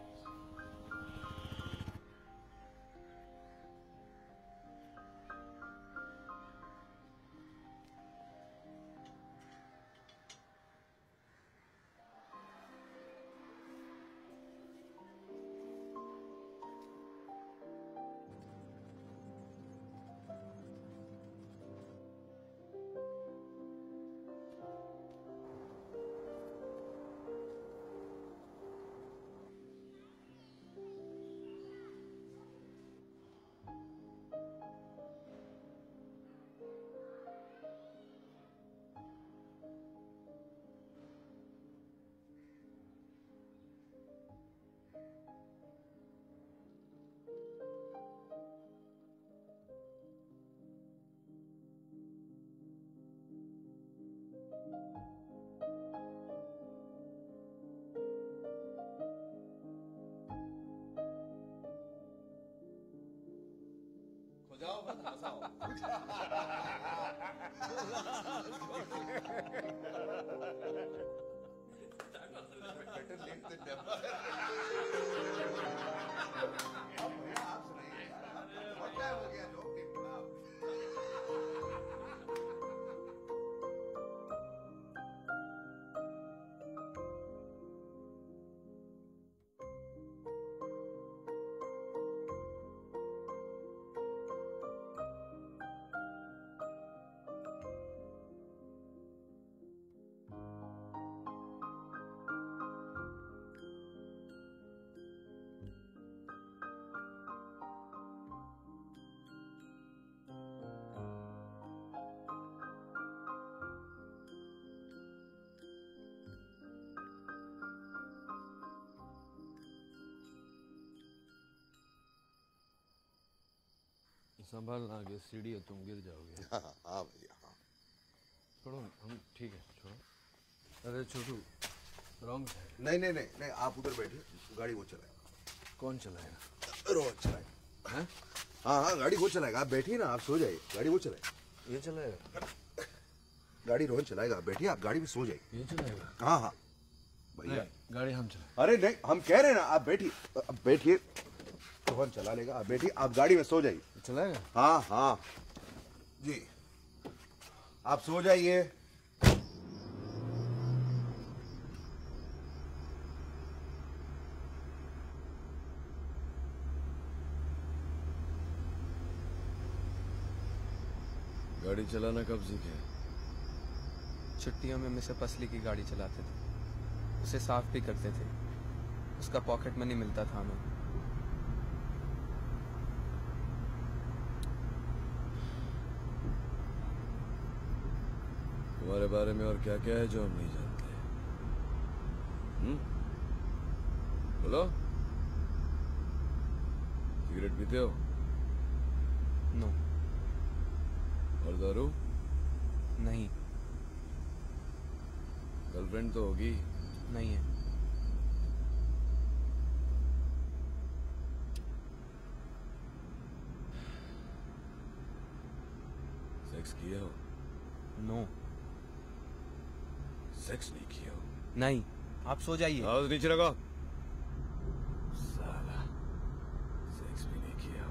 @웃음 संभालना आगे सीढ़ी है तुम गिर जाओगे। हाँ हाँ भैया हाँ। छोड़ो हम ठीक है छोड़ो। अरे छोटू रॉन्ग है नहीं नहीं नहीं नहीं आप उधर बैठिए गाड़ी वो चलाएगा। कौन चलाएगा? रोहन चलाएगा हैं। हाँ? हाँ गाड़ी वो चलाएगा आप बैठिए ना आप सो जाइए गाड़ी वो चलाएगा। ये चलाएगा? गाड़ी रोहन चलाएगा बैठिए आप गाड़ी में सो जाइए। ये चलाएगा? हाँ हाँ। भैया। गाड़ी हम चलाए अरे नहीं हम कह रहे हैं ना आप बैठिए बैठिए रोहन चला लेगा आप बैठिए आप गाड़ी में सो जाइए। चलाएगा हाँ हाँ। जी। आप सो जाइए। गाड़ी चलाना कब सीखे छुट्टियों में मिसे पसली की गाड़ी चलाते थे। उसे साफ़ भी करते थे। उसका पॉकेट मनी मिलता था हमें। बारे में और क्या क्या है जो हम नहीं जानते। हम्म? बोलो। सिगरेट पीते हो? नो और दारू? नहीं। गर्लफ्रेंड तो होगी। नहीं है सेक्स किया हो नो सेक्स नहीं किया हो नहीं। आप सो जाइए। नीचे रखो साला सेक्स भी नहीं किया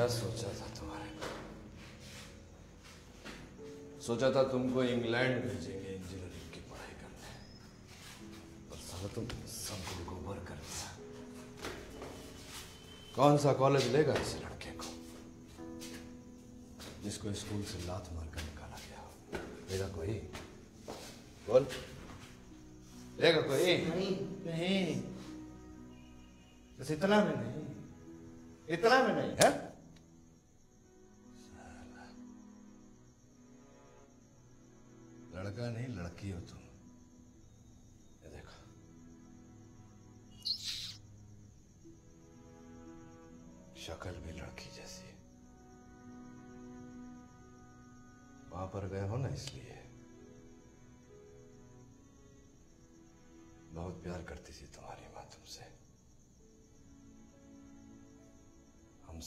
क्या सोचा था तुम्हारे सोचा था तुमको इंग्लैंड भेजेंगे इंजीनियरिंग की पढ़ाई करने। पर साला तुम सब गोबर कर दिया। कौन सा कॉलेज लेगा इस लड़के को? जिसको स्कूल से लात मार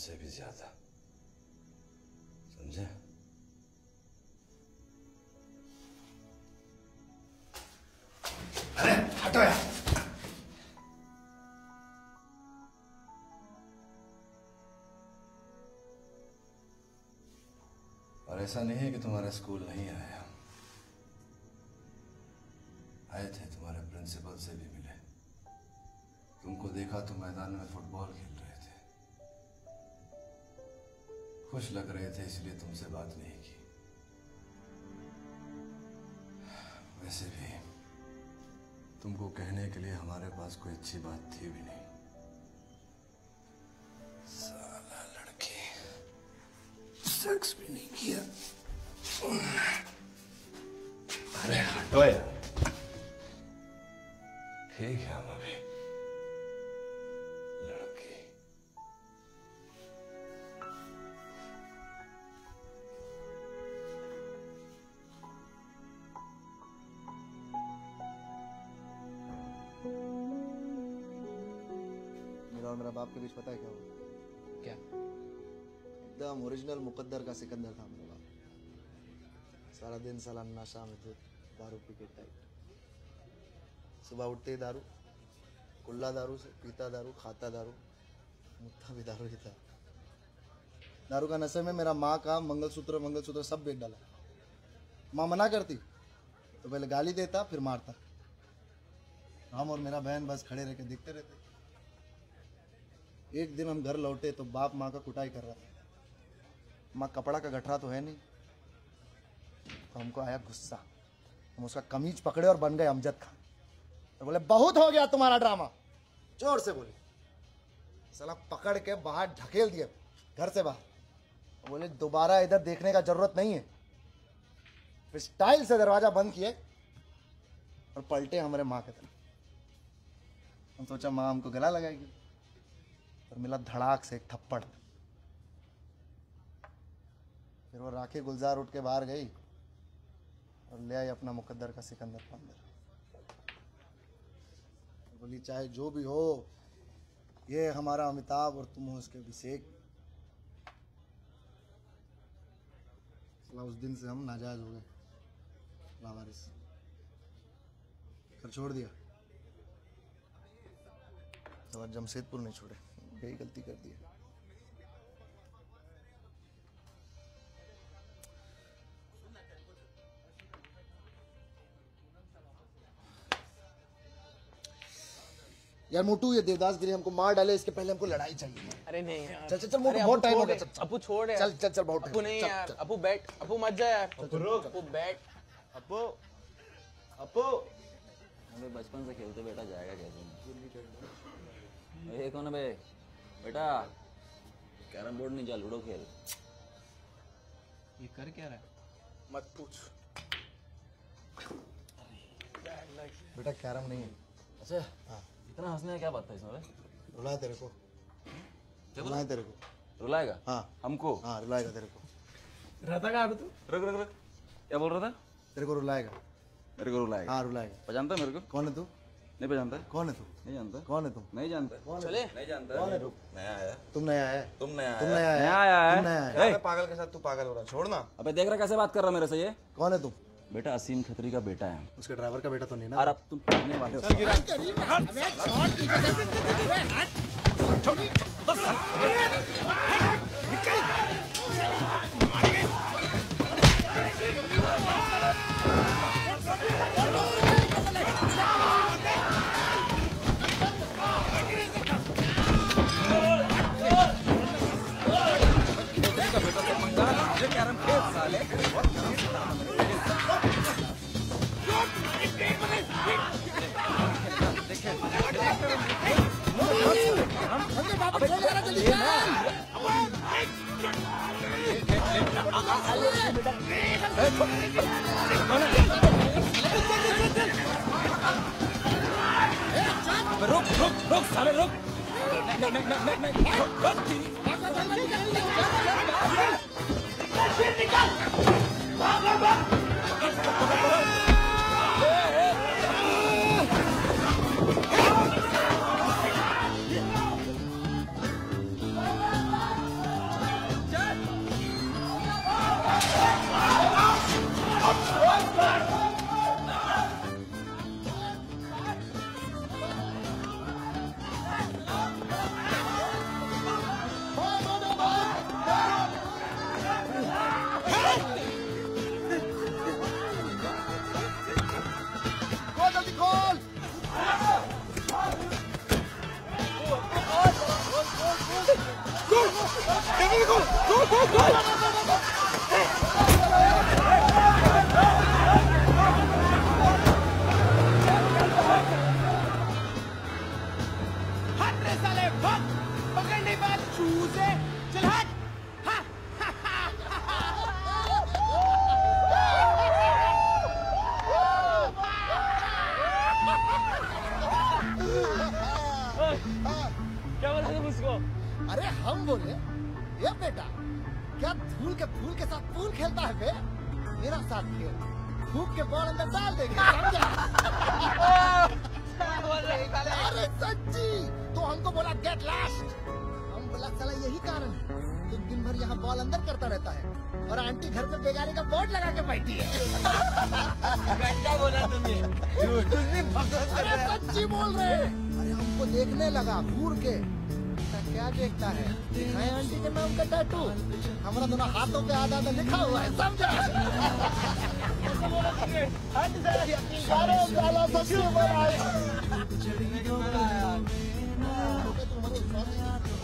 हमसे भी ज़्यादा समझे अरे हटो यार और ऐसा नहीं है कि तुम्हारा स्कूल नहीं हम आए थे तुम्हारे प्रिंसिपल से भी मिले। तुमको देखा तो मैदान में फुटबॉल खेल। खुश लग रहे थे, इसलिए तुमसे बात नहीं की। वैसे भी, तुमको कहने के लिए हमारे पास कोई अच्छी बात थी भी नहीं। साला लड़की सेक्स भी नहीं किया। मुकद्दर का सिकंदर था मेरा बाप। सारा दिन साला नशा में दारू पी के टाइट सुबह उठते ही दारू, कुल्ला दारू से पीता दारू, खाता दारू मुद्दा भी दारू ही था। दारू का नशे में मेरा माँ का मंगलसूत्र मंगलसूत्र सब बेच डाला। माँ मना करती तो पहले गाली देता, फिर मारता। हम और मेरा बहन बस खड़े रह के देखते रहते। एक दिन हम घर लौटे तो बाप माँ का कुटाई कर रहा था। माँ कपड़ा का गठरा तो है नहीं। तो हमको आया गुस्सा। हम उसका कमीज पकड़े और बन गए अमजद खान। तो बोले, बहुत हो गया तुम्हारा ड्रामा। ज़ोर से बोले। साला पकड़ के बाहर ढकेल दिए, घर से बाहर। बोले, दोबारा इधर देखने का ज़रूरत नहीं है। फिर स्टाइल से दरवाज़ा बंद किए और पलटे हमारे माँ के तरफ़। हम सोचा माँ हमको गला लगाएगी। और मिला धड़ाक से एक थप्पड़। फिर वो राखी गुलजार उठ के बाहर गई और ले आई अपना मुकद्दर का सिकंदर पंदर। बोली, चाहे जो भी हो, ये हमारा अमिताभ और तुम हो उसके अभिषेक। उस दिन से हम नाजायज हो गए, लावारिस। फिर छोड़ दिया। जमशेदपुर नहीं छोड़े, यही गलती कर दी यार मोटू ये देवदास गिरी हमको मार डाले इसके पहले हमको लड़ाई चाहिए अरे नहीं चल चल चल मोटू बहुत टाइम हो गया चल चल। अपू छोड़ यार चल चल चल बहुत अपू टाइम नहीं चल, यार चल। अपू बैठ अपू मत जा यार। अपू बैठ। अपू अपू अबे बचपन से खेलते बेटा जाएगा कैसे? ये कौन है बे? बेटा कैरम बोर्ड नहीं जा लूडो खेल। ये कर क्या रहा है? मत पूछ। बेटा कैरम नहीं है। अच्छा इतना हंसने का क्या बात था इसमें बे? रुलाए तेरे को। रुलाए तेरे को। रुलाएगा? हाँ। हमको? हाँ रुलाएगा तेरे को। रहता कहाँ पे तू? रुक रुक रुक। क्या बोल रहा था? तेरे को रुलाएगा। मेरे को रुलाएगा। हाँ रुलाएगा। पहचानता मेरे को? कौन है तू? नहीं पहचानता। कौन है तू? नहीं जानता। कौन है तू? नहीं जानता। कौन चले। नहीं जानता। कौन है तू? नया आया। तुम नया है तुम नया तुम आया। नया है नया आया। नया है पागल के साथ तू पागल हो रहा है छोड़ना। अबे देख रहा कैसे बात कर रहा मेरे से ये? कौन है तू? बेटा असीम खत्री का बेटा है। उसके ड्राइवर का बेटा तो नहीं ना। और अब तुम पढ़ने वाले हो। रुक रुक रुक साले रुक नहीं नहीं नहीं नहीं नहीं रुक हट आंटी घर पे बेगारी का बोर्ड लगा के बैठी है। क्या बोला तुमने अरे सच्ची बोल रहे अरे हमको देखने लगा घूर के। क्या देखता है? दिखाए आंटी के नाम का टैटू हमारा दोनों हाथों पे आधा आधा लिखा हुआ है समझा? साला सबसे बड़ा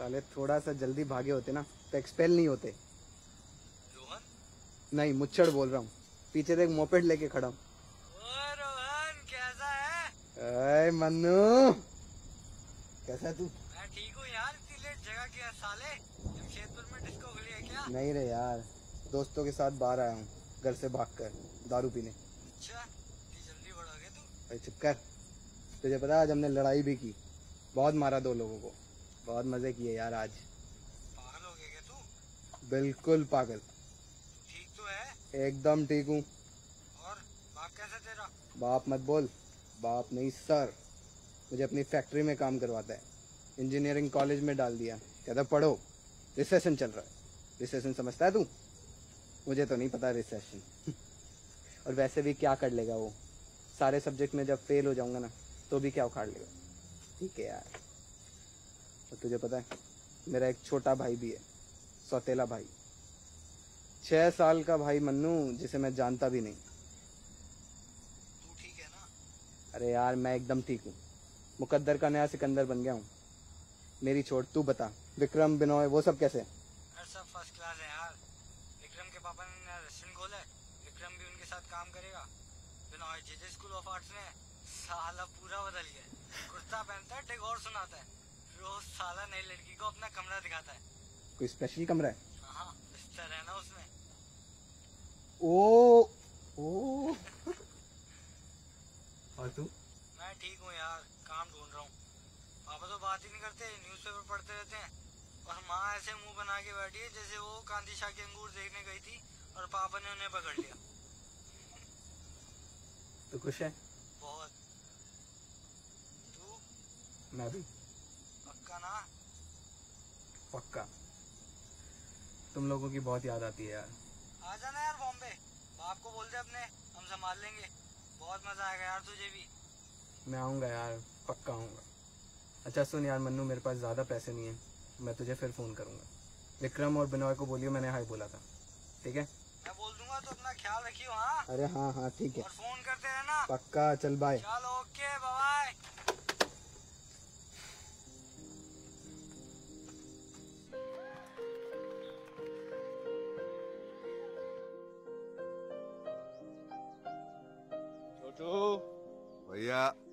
साले थोड़ा सा जल्दी भागे होते ना तो एक्सपेल नहीं होते। नहीं मुच्छड़ बोल रहा हूँ। पीछे देख मोपेड लेके खड़ा हूँ। कैसा है? कैसा तू? मैं ठीक हूँ यार जगह क्या साले। जमशेदपुर में डिस्को खुली है क्या? नहीं रे यार दोस्तों के साथ बाहर आया हूँ घर से भागकर दारू पीने। अच्छा जल्दी तू? चुप कर। तुझे पता आज हमने लड़ाई भी की बहुत मारा दो लोगों को। बहुत मज़े किए यार आज। पागल हो गया तू? बिल्कुल पागल। ठीक तो है। एकदम ठीक हूँ। और बाप कैसा तेरा? बाप मत बोल। बाप नहीं सर। मुझे अपनी फैक्ट्री में काम करवाता है। इंजीनियरिंग कॉलेज में डाल दिया। कहता पढ़ो। रिसेशन चल रहा है। रिसेशन समझता है तू? मुझे तो नहीं पता रिसेशन। और वैसे भी क्या कर लेगा वो? सारे सब्जेक्ट में जब फेल हो जाऊँगा ना तो भी क्या उखाड़ लेगा? ठीक है यार। और तुझे पता है मेरा एक छोटा भाई भी है सौतेला भाई। छह साल का भाई मन्नू जिसे मैं जानता भी नहीं। तू ठीक है ना? अरे यार मैं एकदम ठीक हूँ। मुकद्दर का नया सिकंदर बन गया हूँ। मेरी छोड़ तू बता विक्रम बिनोय वो सब कैसे सब फ़र्स्ट क्लास है यार। विक्रम के पापा ने नया रेस्टोरेंट खोला है। विक्रम भी उनके साथ काम करेगा। Binoy JJ school of arts में साला पूरा बदल गया कुर्ता पहनता है टेक और सुनाता है। रोज साला नई लड़की को अपना कमरा दिखाता है। कोई स्पेशल कमरा है? हाँ बिस्तर है ना उसमें। ओ ओ। और तू? मैं ठीक हूँ यार काम ढूंढ रहा हूँ। पापा तो बात ही नहीं करते न्यूज़पेपर पढ़ते रहते हैं। और माँ ऐसे मुँह बना के बैठी है जैसे वो कांदी शाह के अंगूर देखने गई थी और पापा ने उन्हें पकड़ लिया। तो खुश है? बहुत। तू? मैं भी। पक्का ना? पक्का। तुम लोगों की बहुत याद आती है यार। आ जाना यार बॉम्बे। बाप को बोल दे अपने। हम संभाल लेंगे। बहुत मज़ा आएगा यार तुझे भी। मैं आऊँगा यार। पक्का आऊँगा। अच्छा सुन यार मन्नू मेरे पास ज़्यादा पैसे नहीं है। मैं तुझे फिर फ़ोन करूँगा। विक्रम और बिनॉय को बोलियो मैंने हाई बोला था। ठीक है? मैं बोल दूँगा तो अपना ख्याल रखियो हाँ? अरे हाँ हाँ ठीक है। और फ़ोन करते रहना। पक्का चल बाय चलो ओके बाय छोटू भैया भैरव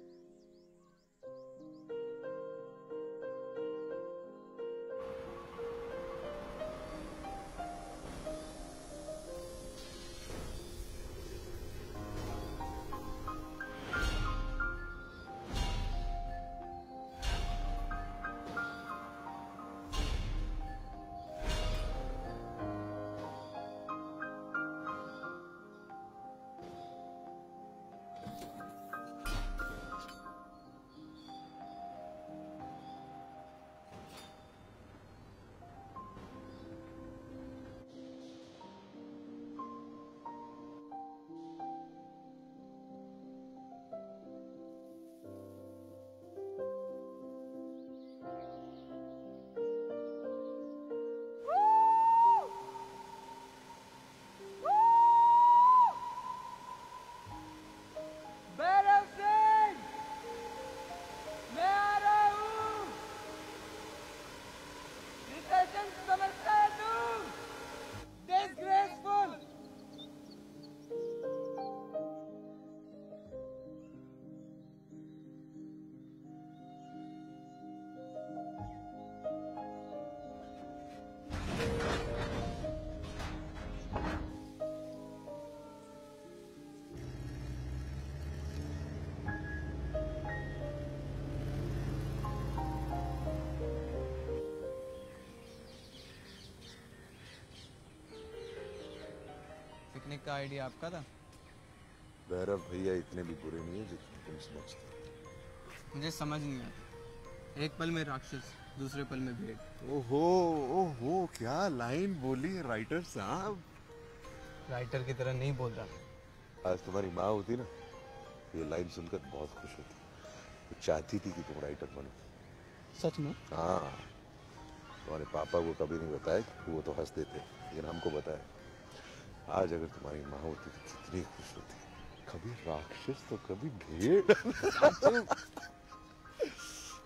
पिकनिक का आइडिया आपका था? भैरव भैया इतने भी बुरे नहीं है जितने तुम समझते मुझे समझ नहीं आता एक पल में राक्षस दूसरे पल में भेड़ ओहो ओहो क्या लाइन बोली राइटर साहब? राइटर की तरह नहीं बोल रहा। आज तुम्हारी माँ होती ना ये लाइन सुनकर बहुत खुश होती। वो चाहती थी कि तुम राइटर बनो। सच में? हाँ। तुम्हारे पापा को कभी नहीं बताया वो तो हंस देते लेकिन हमको बताया। आज अगर तुम्हारी माँ होती तो कितनी खुश होती। कभी राक्षस तो कभी भेड़।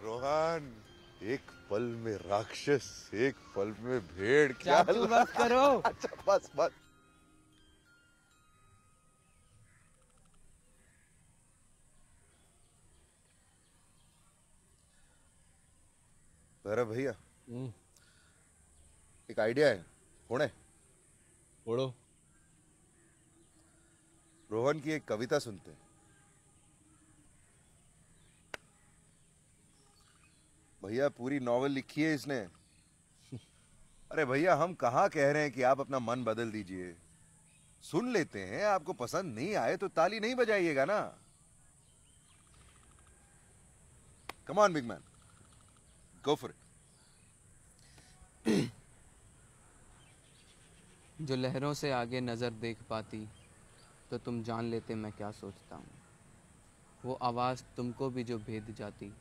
रोहन एक पल में राक्षस एक पल में भेड़ क्या बस करो। अच्छा बस बस। भैया एक आइडिया है कौन है? ओढ़ो रोहन की एक कविता सुनते हैं। भैया, पूरी नॉवल लिखी है इसने। अरे भैया, हम कहाँ कह रहे हैं कि आप अपना मन बदल दीजिए। सुन लेते हैं, आपको पसंद नहीं आए तो ताली नहीं बजाइएगा ना। Come on big man go for जो लहरों से आगे नज़र देख पाती तो तुम जान लेते मैं क्या सोचता हूँ। वो आवाज़ तुमको भी जो भेद जाती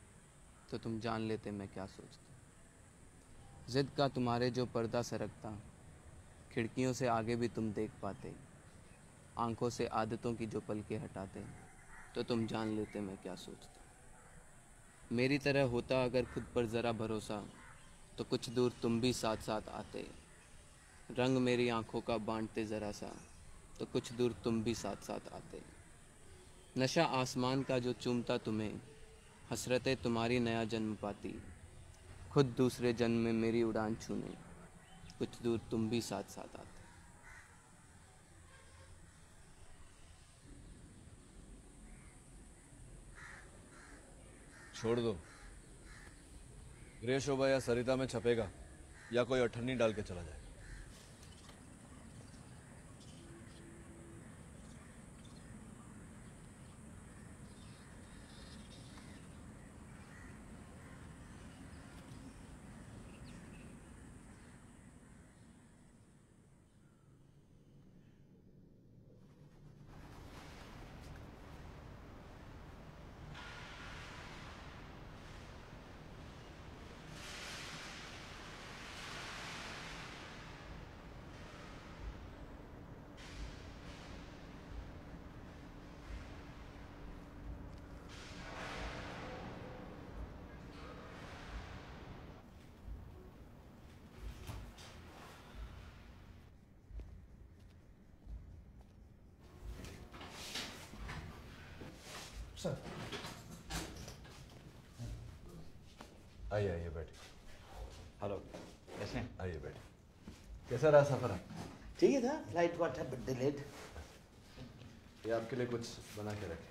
तो तुम जान लेते मैं क्या सोचता। जिद का तुम्हारे जो पर्दा सरकता खिड़कियों से आगे भी तुम देख पाते, आँखों से आदतों की जो पलके हटाते तो तुम जान लेते मैं क्या सोचता। मेरी तरह होता अगर खुद पर ज़रा भरोसा तो कुछ दूर तुम भी साथ साथ आते। रंग मेरी आँखों का बांटते ज़रा सा तो कुछ दूर तुम भी साथ साथ आते नशा आसमान का जो चूमता तुम्हें, हसरतें तुम्हारी नया जन्म पाती। खुद दूसरे जन्म में मेरी उड़ान छूने, कुछ दूर तुम भी साथ साथ आते छोड़ दो। ग्रे शोभा या सरिता में छपेगा, या कोई अठन्नी डाल के चला जाए सर। आइए आइए बैठे हेलो कैसे हैं? आइए बैठे कैसा रहा सफ़र? ठीक है था। Flight got a bit delayed ये आपके लिए कुछ बना के रखे।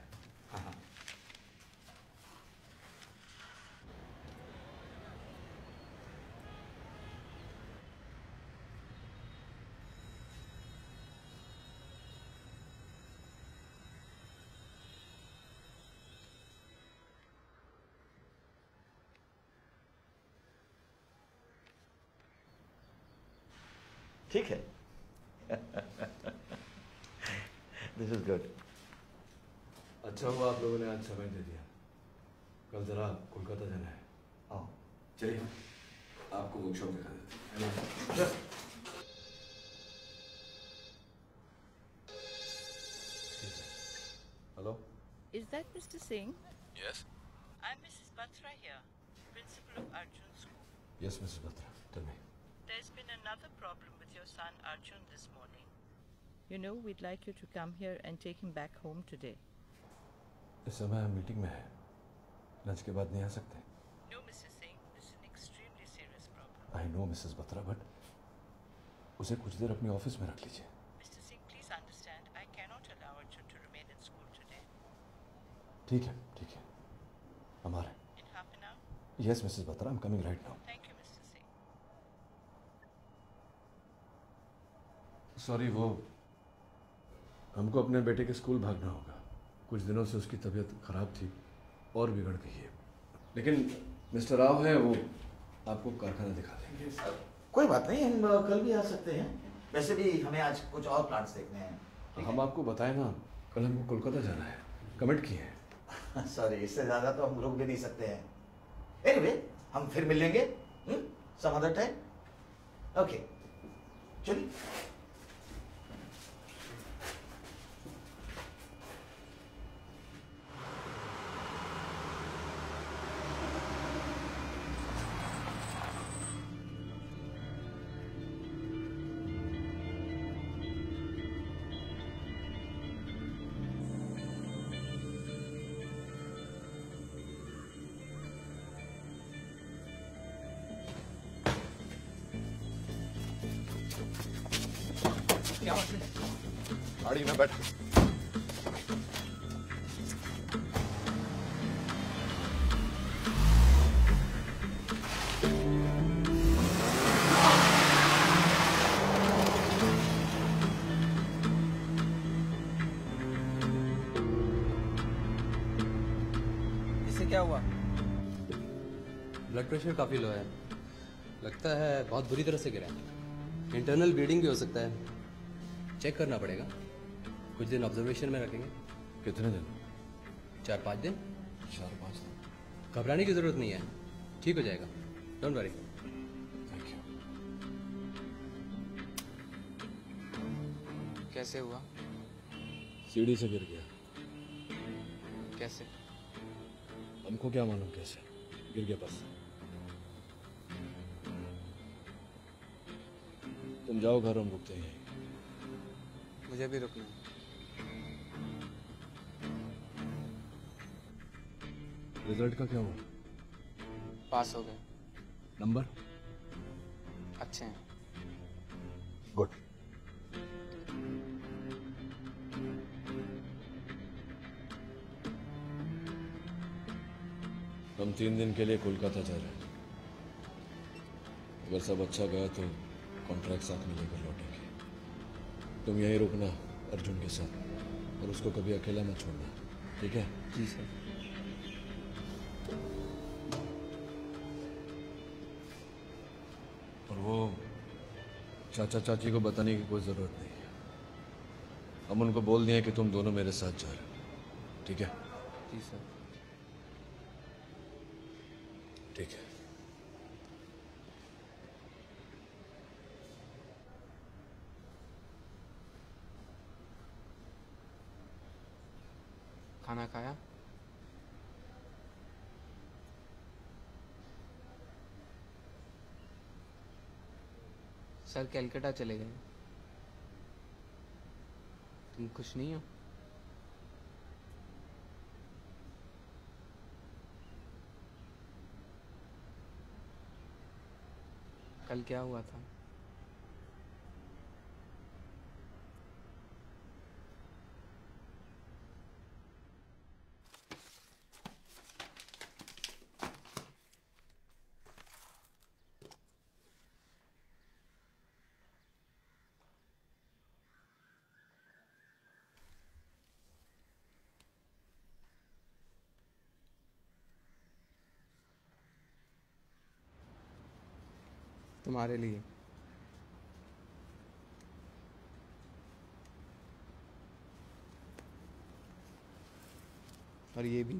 दिस इज गुड अच्छा हुआ आप लोगों ने आज समय दे दिया कल जरा कोलकाता जाना है आओ चलिए आपको वर्कशॉप दिखा देते हैं hello Is that Mr. Singh? Yes I'm Mrs. Batra here, principal of Arjun School. Yes Mrs Batra tell me There's been another problem with your son Arjun this morning. You know, we'd like you to come here and take him back home today. इस समय हम meeting में हैं lunch के बाद नहीं आ सकते No, Mrs. Singh, this is an extremely serious problem. I know Mrs Batra but उसे कुछ देर अपने ऑफ़िस में रख लीजिए Mr. Singh, please understand, I cannot allow Arjun to remain in school today. ठीक है ठीक है हमारे In half an hour? Yes Mrs Batra I am coming right now Thank you, Mr. Singh. Sorry वो हमको अपने बेटे के स्कूल भागना होगा। कुछ दिनों से उसकी तबीयत खराब थी और बिगड़ गई है। लेकिन मिस्टर राव है वो आपको कारखाना दिखा देंगे। कोई बात नहीं हम कल भी आ सकते हैं। वैसे भी हमें आज कुछ और प्लांट्स देखने हैं। हम आपको बताए ना कल हमको कोलकाता जाना है। कमिट किए हैं। सॉरी इससे ज़्यादा तो हम रुक भी नहीं सकते हैं। एनीवे हम फिर मिलेंगे। सम अदर टाइम ओके चलिए। प्रेशर काफ़ी लो है। लगता है बहुत बुरी तरह से गिरा है। इंटरनल ब्लीडिंग भी हो सकता है। चेक करना पड़ेगा। कुछ दिन ऑब्जर्वेशन में रखेंगे। कितने दिन? चार पाँच दिन। चार पाँच दिन। घबराने की ज़रूरत नहीं है। ठीक हो जाएगा। डोंट वरी कैसे हुआ? सीढ़ी से गिर गया। कैसे? हमको क्या मालूम कैसे? गिर गया बस। तुम जाओ घर हम रुकते हैं। मुझे भी रुकना है। रिज़ल्ट का क्या हुआ? पास हो गए। नंबर अच्छे हैं। गुड हम तीन दिन के लिए कोलकाता जा रहे हैं। अगर सब अच्छा गया तो कॉन्ट्रैक्ट साथ में लेकर लौटेंगे। तुम यहीं रुकना अर्जुन के साथ और उसको कभी अकेला मत छोड़ना ठीक है? जी सर। और वो चाचा चाची को बताने की कोई ज़रूरत नहीं है। हम उनको बोल दिए कि तुम दोनों मेरे साथ जा रहे हो ठीक है? जी सर। ठीक है। खाना खाया सर कैलकाटा चले गए। तुम खुश नहीं हो? कल क्या हुआ था? तुम्हारे लिए। और ये भी,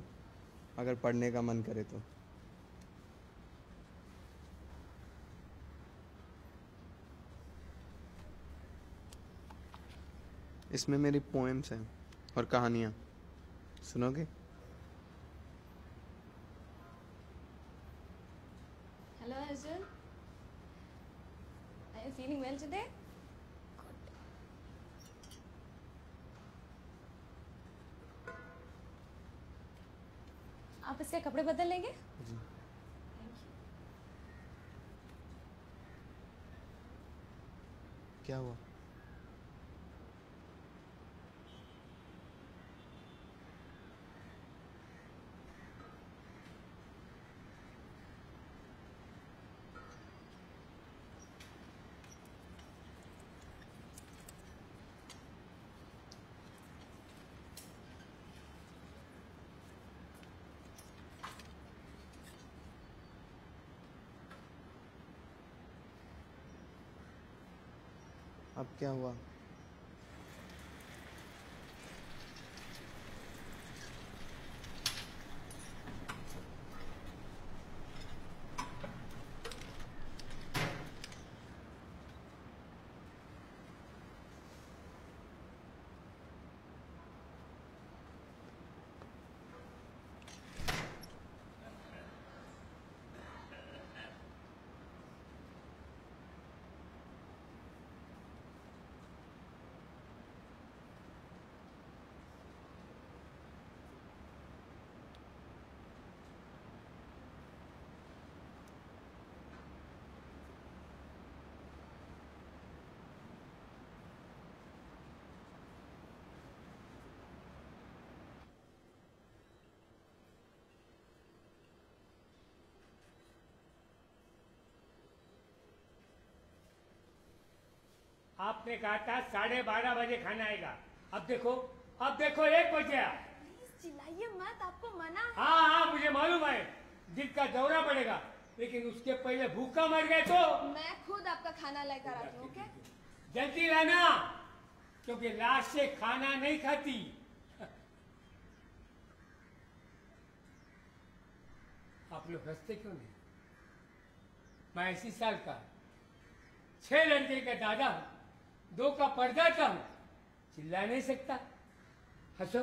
अगर पढ़ने का मन करे तो। इसमें मेरी पोएम्स हैं और कहानियाँ। सुनोगे? बदल लेंगे? क्या हुआ? आपने कहा था साढ़े बारह बजे खाना आएगा। अब देखो अब देखो एक बजे चिल्लाइए मत आपको मना हाँ। हाँ मुझे मालूम है दिल का दौरा पड़ेगा लेकिन उसके पहले भूखा मर गए तो। मैं खुद आपका खाना लेकर आती हूँ ओके? जल्दी लाना क्योंकि लाश से खाना नहीं खाती। आप लोग हँसते क्यों नहीं? मैं इसी साल का छह लड़के का दादा हूँ। दो का पर्दाता हूँ चिल्ला नहीं सकता। हंसो।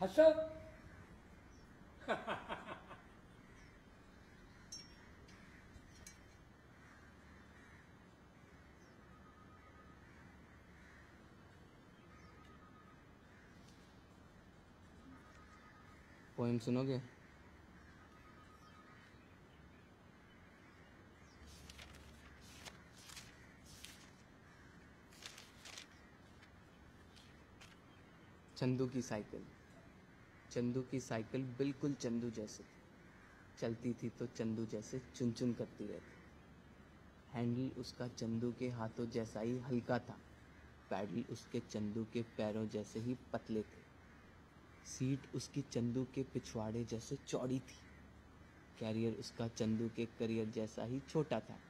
हंसो। पोएम सुनोगे? चंदू की साइकिल। चंदू की साइकिल बिल्कुल चंदू जैसे थी। चलती थी तो चंदू जैसे चुन चुन करती रहती। हैंडल उसका चंदू के हाथों जैसा ही हल्का था। पैडल उसके चंदू के पैरों जैसे ही पतले थे। सीट उसकी चंदू के पिछवाड़े जैसे चौड़ी थी। कैरियर उसका चंदू के करियर जैसा ही छोटा था।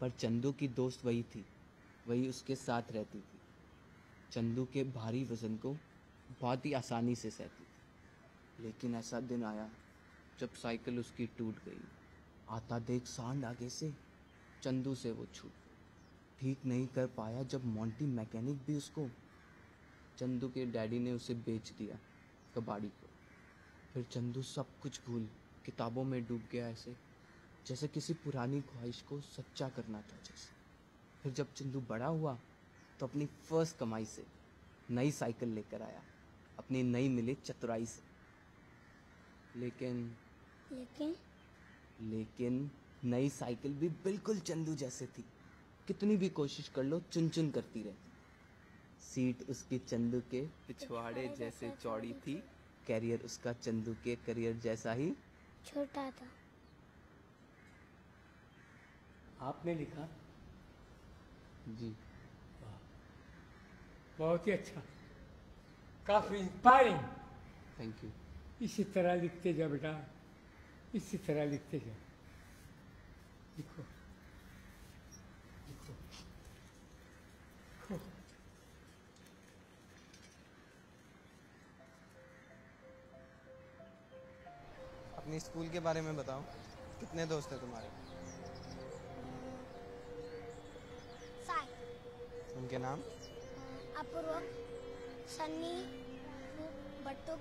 पर चंदू की दोस्त वही थी, वही उसके साथ रहती थी। चंदू के भारी वज़न को बहुत ही आसानी से सहती थी। लेकिन ऐसा दिन आया जब साइकिल उसकी टूट गई। आता देख सांड आगे से, चंदू से वो छूट। ठीक नहीं कर पाया जब मोंटी मैकेनिक भी उसको, चंदू के डैडी ने उसे बेच दिया कबाड़ी को। फिर चंदू सब कुछ भूल, किताबों में डूब गया ऐसे, जैसे किसी पुरानी ख्वाहिश को सच्चा करना था जैसे। फिर जब चंदू बड़ा हुआ तो अपनी फ़र्स्ट कमाई से नई साइकिल लेकर आया। अपनी नई मिली चतुराई से। लेकिन लेकिन? लेकिन नई साइकिल भी बिल्कुल चंदू जैसे थी। कितनी भी कोशिश कर लो चुन चुन करती रहती। सीट उसकी चंदू के पिछवाड़े जैसे चौड़ी थी। कैरियर उसका चंदू के करियर जैसा ही। छोटा था। आपने लिखा? जी। बहुत ही अच्छा। काफ़ी इंस्पायरिंग थैंक यू इसी तरह लिखते जाओ बेटा। इसी तरह लिखते जाओ। लिखो। लिखो। लिखो। स्कूल के बारे में बताओ। कितने दोस्त हैं तुम्हारे? उनके नाम? अपूर्व। सन्नी बटुक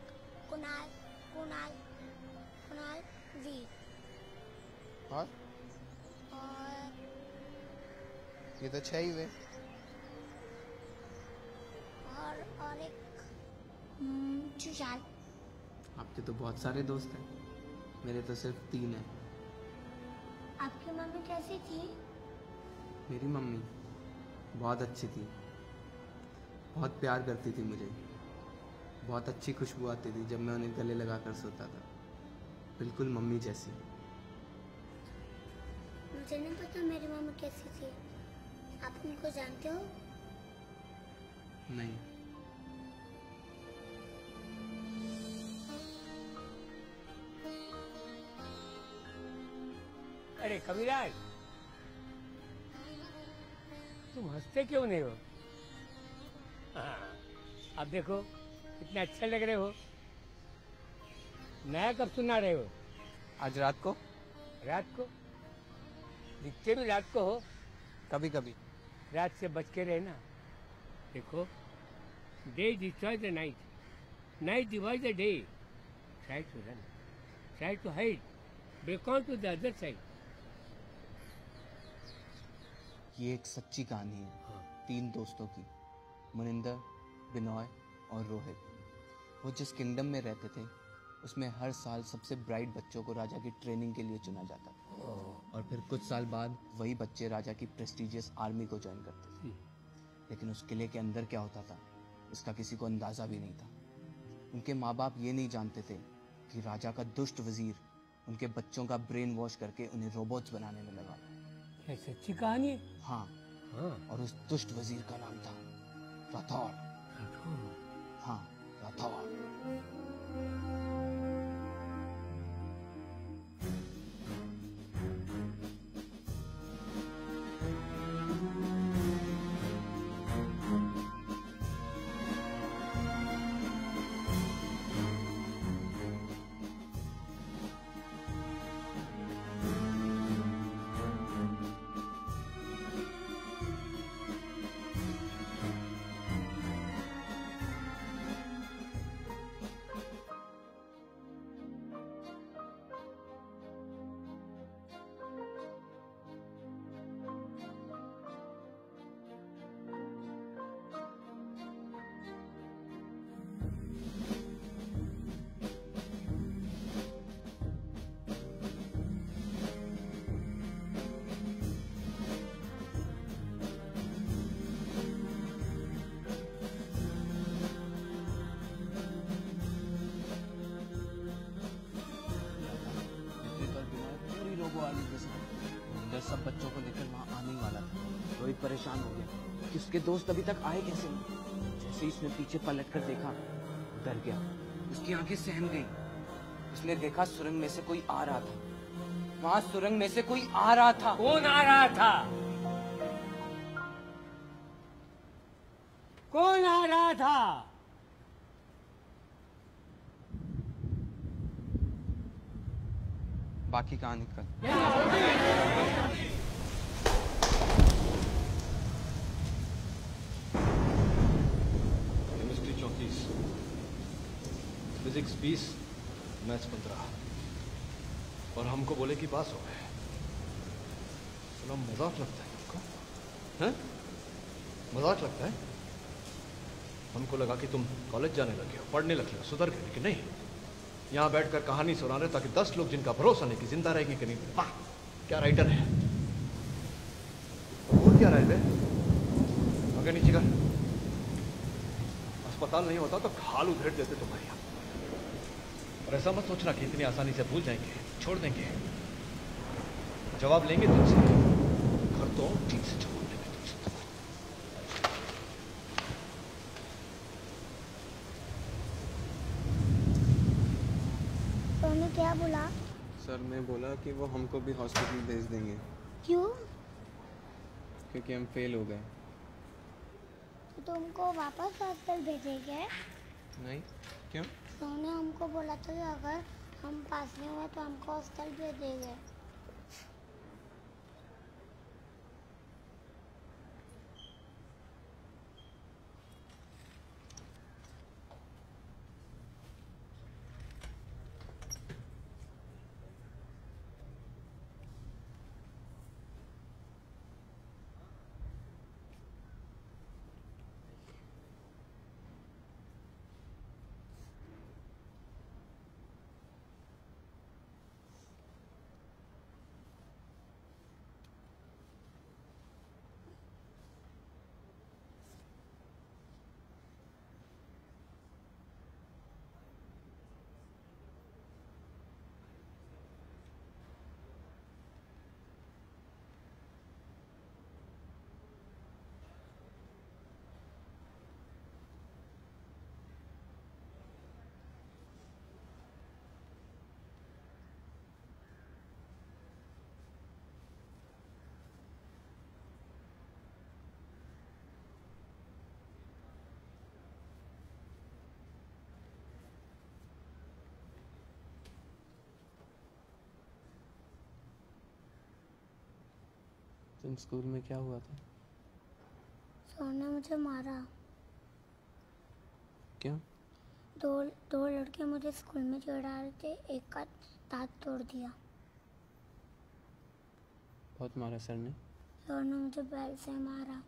कुणाल कुणाल कुणाल वीर। और? और ये तो छह ही हुए। और और एक हम्म, सुशांत आपके तो बहुत सारे दोस्त हैं। मेरे तो सिर्फ़ तीन हैं। आपकी मम्मी कैसी थी? मेरी मम्मी बहुत अच्छी थी। बहुत प्यार करती थी मुझे। बहुत अच्छी खुशबू आती थी जब मैं उन्हें गले लगा कर सोता था। बिल्कुल मम्मी जैसी। मुझे नहीं पता मेरी मम्मी कैसी थी। आप उनको जानते हो? नहीं। अरे कबीराज तुम हँसते क्यों नहीं हो हाँ, अब देखो कितने अच्छे लग रहे हो। नया कब सुना रहे हो? आज रात को। रात को? दिखते भी रात को हो। कभी कभी रात से बच के रहना। देखो day destroy the night night divide the day try to run try to hide break on to the other side ये एक सच्ची कहानी है। तीन दोस्तों की। मुनिंदर बिनॉय और रोहित। वो जिस किंगडम में रहते थे उसमें हर साल सबसे ब्राइट बच्चों को राजा की ट्रेनिंग के लिए चुना जाता था। और फिर कुछ साल बाद वही बच्चे राजा की प्रेस्टिजियस आर्मी को ज्वाइन करते थे। लेकिन उस किले के अंदर क्या होता था इसका किसी को अंदाज़ा भी नहीं था। उनके माँ बाप ये नहीं जानते थे कि राजा का दुष्ट वज़ीर उनके बच्चों का ब्रेन वॉश करके उन्हें रोबोट्स बनाने में लगा। सच्ची कहानी हाँ। हाँ। और उस दुष्ट वज़ीर का नाम था राठौर। हाँ राठौर ऋतिक परेशान हो गया। कि उसके दोस्त अभी तक आए कैसे? नहीं जैसे उसने पीछे पलट कर देखा डर गया। उसकी आँखें सहम गई। उसने देखा सुरंग में से कोई आ रहा था। वहाँ सुरंग में से कोई आ रहा था। कौन आ रहा था? कौन आ रहा था? बाकी कहानी कल फिजिक्स बीस मैथ्स पंद्रह और हमको बोले कि पास हो गए। मज़ाक लगता है हमको हैं? मज़ाक लगता है? हमको लगा कि तुम कॉलेज जाने लगे हो, पढ़ने लगे हो, सुधर गए लेकिन नहीं? यहाँ बैठकर कहानी सुना रहे ताकि दस लोग जिनका भरोसा नहीं कि ज़िंदा रहेगी कि नहीं। वाह, क्या राइटर है? और क्या थे आगे नीचे कर। अस्पताल नहीं होता तो खाल उधेड़ देते तुम्हारे यहाँ। और ऐसा मत सोचना कि इतनी आसानी से भूल जाएँगे छोड़ देंगे। जवाब लेंगे तुमसे। घर तो ठीक से जवाब लेंगे तुमसे तो क्या बोला? सर ने बोला कि वो हमको भी हॉस्पिटल भेज देंगे। क्यों? क्योंकि हम फेल हो गए। तो तुमको वापस हॉस्टल भेजेंगे? नहीं क्यों? उन्होंने हमको बोला था कि अगर हम पास नहीं हुए तो हमको हॉस्टल भेजेंगे। तुम स्कूल में क्या हुआ था? सर ने मुझे मारा। क्यों? दो दो लड़के मुझे स्कूल में चिढ़ा रहे थे एक का दांत तोड़ दिया। बहुत मारा सर ने। सर ने मुझे बैल से मारा।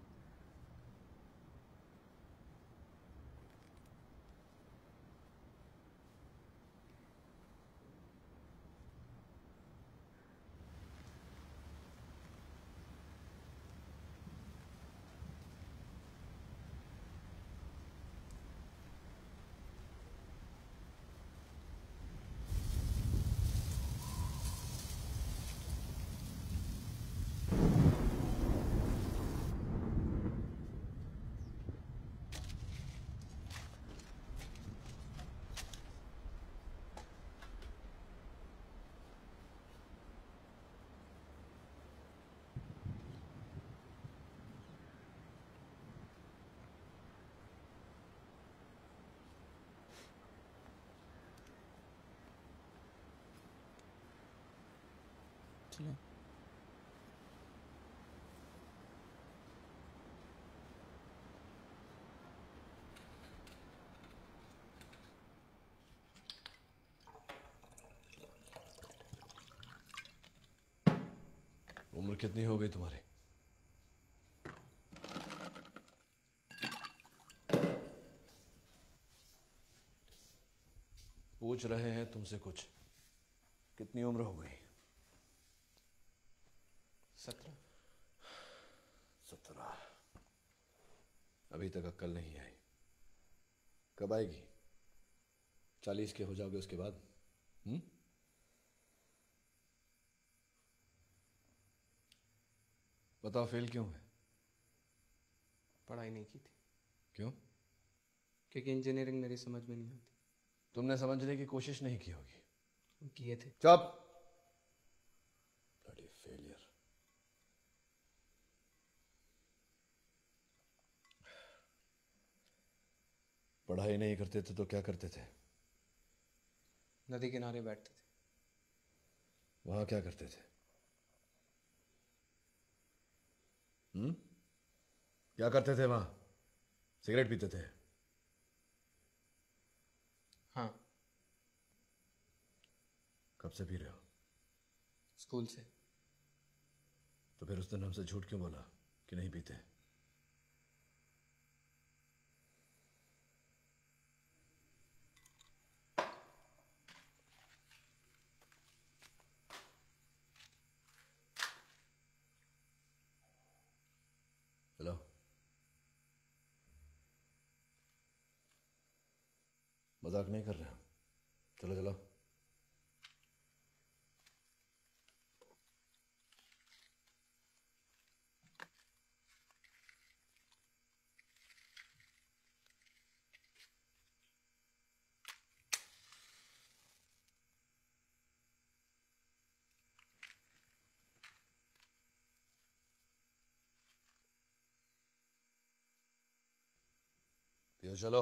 चलो उम्र कितनी हो गई तुम्हारी? पूछ रहे हैं तुमसे कुछ। कितनी उम्र हो गई? सत्रह। सत्रह। अभी तक अक्कल नहीं आई। कब आएगी? चालीस के हो जाओगे उसके बाद। हम्म? बताओ फेल क्यों है पढ़ाई नहीं की थी। क्यों? क्योंकि इंजीनियरिंग मेरी समझ में नहीं आती। तुमने समझने की कोशिश नहीं की होगी। किए थे। चुप। पढ़ाई नहीं करते थे तो क्या करते थे? नदी किनारे बैठते थे। वहाँ क्या करते थे? हम्म? क्या करते थे वहाँ? सिगरेट पीते थे? हाँ। कब से पी रहे हो? स्कूल से। तो फिर उस दिन हमसे झूठ क्यों बोला कि नहीं पीते हेलो मज़ाक नहीं कर रहे हम। चलो चलो। चलो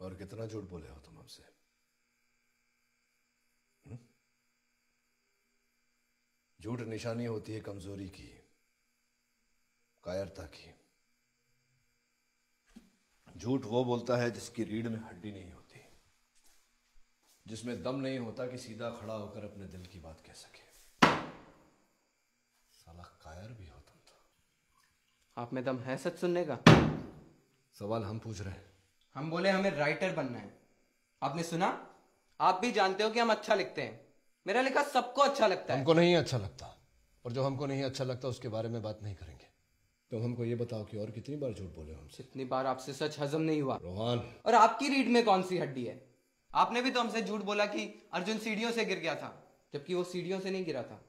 और कितना झूठ बोले हो तुम हमसे? हम्म? झूठ निशानी होती है कमज़ोरी की कायरता की। झूठ वो बोलता है जिसकी रीढ़ में हड्डी नहीं होती जिसमें दम नहीं होता कि सीधा खड़ा होकर अपने दिल की बात कह सके। साला कायर भी हो तुम तो। आप में दम है सच सुनने का? सवाल हम पूछ रहे हैं। हम बोले हमें राइटर बनना है। आपने सुना? आप भी जानते हो कि हम अच्छा लिखते हैं। मेरा लिखा सबको अच्छा लगता है। हमको नहीं अच्छा लगता। और जो हमको नहीं अच्छा लगता उसके बारे में बात नहीं करेंगे। तुम हमको ये बताओ कि और कितनी बार झूठ बोले हमसे? इतनी बार आपसे सच हजम नहीं हुआ। रोहान। और आपकी रीढ़ में कौन सी हड्डी है? आपने भी तो हमसे झूठ बोला कि अर्जुन सीढ़ियों से गिर गया था जबकि वो सीढ़ियों से नहीं गिरा था।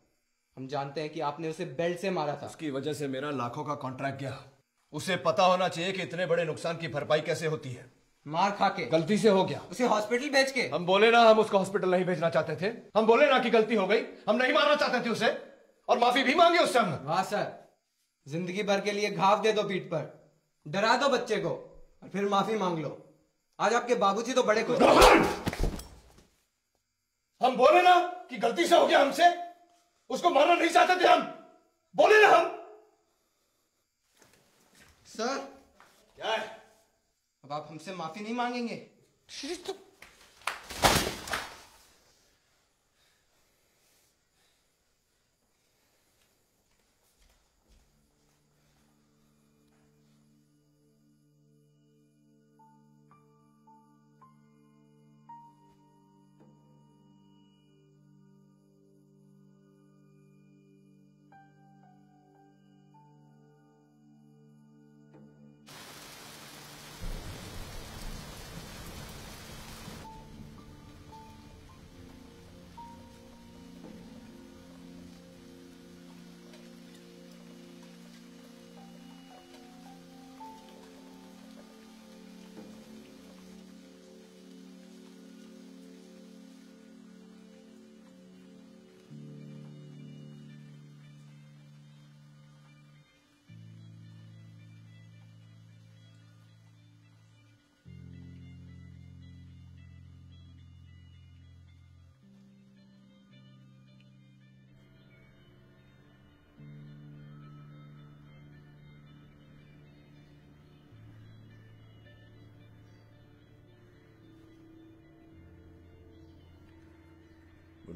हम जानते हैं कि आपने उसे बेल्ट से मारा था। उसकी वजह से मेरा लाखों का कॉन्ट्रैक्ट गया। उसे पता होना चाहिए कि इतने बड़े नुकसान की भरपाई कैसे होती है। मार खा के। गलती से हो गया। उसे हॉस्पिटल भेज के। हम बोले ना हम उसको हॉस्पिटल नहीं भेजना चाहते थे। हम बोले ना कि गलती हो गई। हम नहीं मारना चाहते थे उसे। और माफ़ी भी मांगी उससे हमने। वाह सर ज़िंदगी भर के लिए घाव दे दो पीठ पर। डरा दो बच्चे को और फिर माफ़ी मांग लो। आज आपके बाबूजी तो बड़े खुश। हम बोले ना कि गलती से हो गया हमसे। उसको मारना नहीं चाहते थे हम। बोले ना हम। सर अब आप हमसे माफ़ी नहीं मांगेंगे।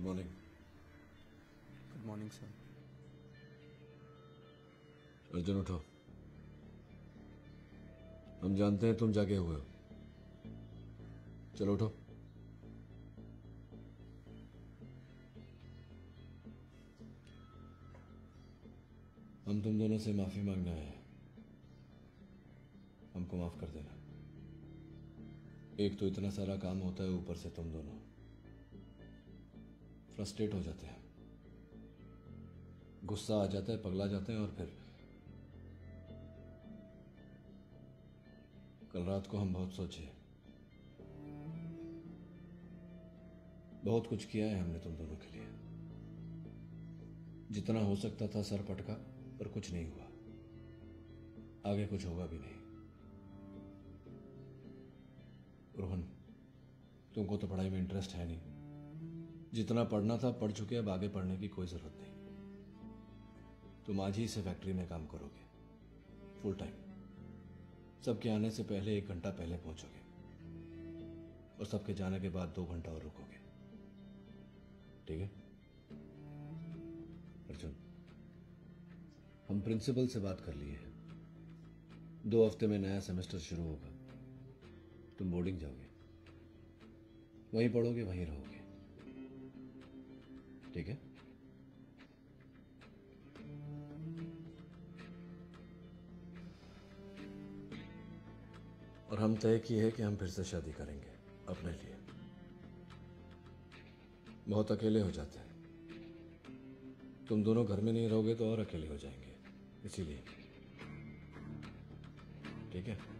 Morning good morning sir Arjun उठो। हम जानते हैं तुम जागे हुए हो। चलो उठो। हम तुम दोनों से माफ़ी मांगना है। हमको माफ़ कर देना। एक तो इतना सारा काम होता है ऊपर से तुम दोनों। फ्रस्ट्रेट हो जाते हैं। गुस्सा आ जाता है, पगला जाते हैं और फिर कल रात को हम बहुत सोचे। बहुत कुछ किया है हमने तुम दोनों के लिए। जितना हो सकता था सर पटका, पर कुछ नहीं हुआ। आगे कुछ होगा भी नहीं। रोहन, तुमको तो पढ़ाई में इंटरेस्ट है नहीं। जितना पढ़ना था, पढ़ चुके अब आगे पढ़ने की कोई ज़रूरत नहीं। तुम आज ही से फैक्ट्री में काम करोगे। फुल टाइम सबके आने से पहले एक घंटा पहले पहुंचोगे। और सबके जाने के बाद दो घंटा और रुकोगे। ठीक है? अर्जुन, हम प्रिंसिपल से बात कर लिए हैं। दो हफ़्ते में नया सेमेस्टर शुरू होगा। तुम बोर्डिंग जाओगे। वहीं पढ़ोगे, वहीं रहोगे। ठीक है। और हम तय किए है कि हम फिर से शादी करेंगे, अपने लिए। बहुत अकेले हो जाते हैं। तुम दोनों घर में नहीं रहोगे तो और अकेले हो जाएँगे, इसीलिए। ठीक है?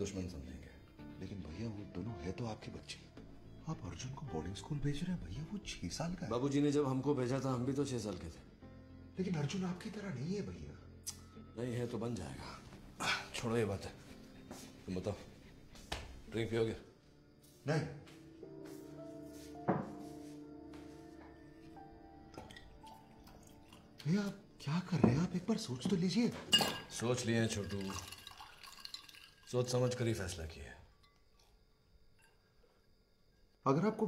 दुश्मन समझेंगे। लेकिन भैया वो दोनों है तो आपके बच्चे। आप अर्जुन को बोर्डिंग स्कूल भेज रहे हैं भैया वो छह साल का बाबू ने जब हमको भेजा था हम भी तो छह साल के थे। लेकिन अर्जुन आपकी तरह नहीं है भैया। नहीं है तो बन जाएगा। छोड़ो ये बात। तुम बताओ। ड्रिंक पियोगे? नहीं। भैया आप क्या कर रहे हैं? आप एक बार सोच तो लीजिए। सोच लिए छोटू। सोच समझ कर ही फैसला किया। अगर आपको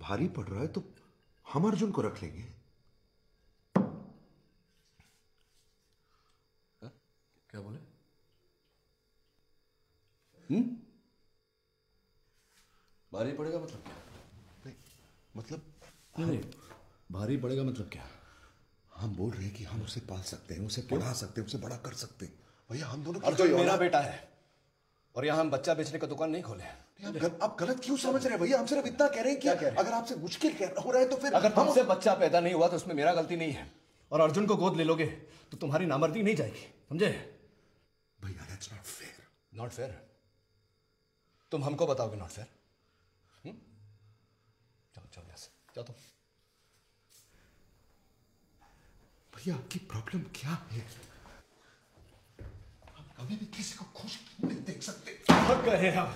भारी पड़ रहा है तो हम अर्जुन को रख लेंगे। क्या बोले? हम्म? भारी पड़ेगा मतलब क्या? नहीं मतलब नहीं नहीं भारी पड़ेगा मतलब क्या? हम बोल रहे हैं कि हम उसे पाल सकते हैं उसे पढ़ा सकते हैं उसे बड़ा कर सकते हैं। भैया हम दोनों अर्जुन मेरा बेटा है। और यहाँ हम बच्चा बेचने का दुकान नहीं खोले आप गल- आप गलत क्यों समझ रहे हैं भैया? हम सिर्फ़ इतना कह रहे हैं कि कह रहे अगर आपसे मुश्किल हो रहा है तो फिर अगर हम तुमसे बच्चा पैदा नहीं हुआ तो उसमें मेरा गलती नहीं है। और अर्जुन को गोद ले लोगे तो तुम्हारी नामर्दी नहीं जाएगी समझे? भैया that's not fair not fair तुम हमको बताओगे नॉट फेयर जाओ जाओ यहाँ से जाओ तुम। भैया आपकी प्रॉब्लम क्या है? कभी भी किसी को खुश नहीं देख सकते थक गए हैं हम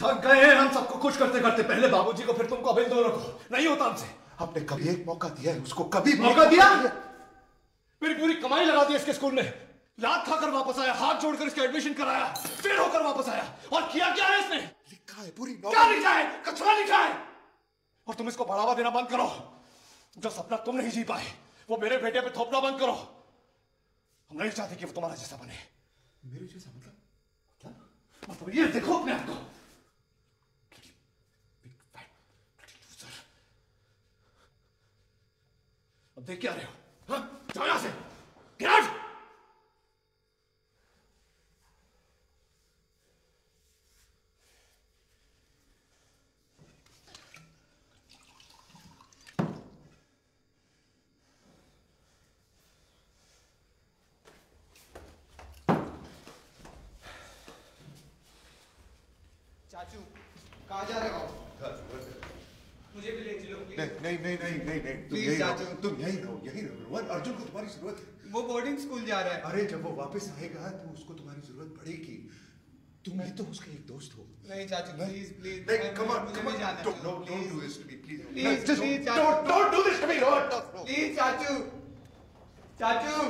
थक गए हैं हम सबको खुश करते करते पहले बाबूजी को फिर तुमको अब इन दोनों को नहीं होता हमसे आपने कभी एक मौका दिया है उसको कभी मौका दिया मेरी पूरी कमाई लगा दी इसके स्कूल में लात खाकर वापस आया हाथ जोड़कर इसका एडमिशन कराया फिर होकर वापस आया और किया क्या है इसने लिखा है पूरी क्या लिखा है कचरा लिखा है और तुम इसको बढ़ावा देना बंद करो जो सपना तुम नहीं जी पाए वो मेरे बेटे पे थोपना बंद करो हम नहीं चाहते कि वो तुम्हारा जैसा बने मेरे जैसा मतलब? मतलब ये देखो अपने आप को। अब देख क्या रहे हो? हाँ? जाओ यहाँ से। Out! चाचू कहाँ जा रहे हो मुझे भी ले चलो प्लीज़ नहीं नहीं नहीं नहीं नहीं नहीं तुम Please, यहीं चाचू। रहो तुम यहीं रहो यहीं रहो रोहन अर्जुन को तुम्हारी ज़रूरत है वो बोर्डिंग स्कूल जा रहा है। अरे जब वो वापस आएगा तो उसको तुम्हारी ज़रूरत पड़ेगी। तुम ही तो उसका एक दोस्त हो। नहीं चाचू प्लीज़ प्लीज़ नहीं कम ऑन कम ऑन जाना don't don't don't do this to me please please don't don't do this to me please चाचू। चाचू।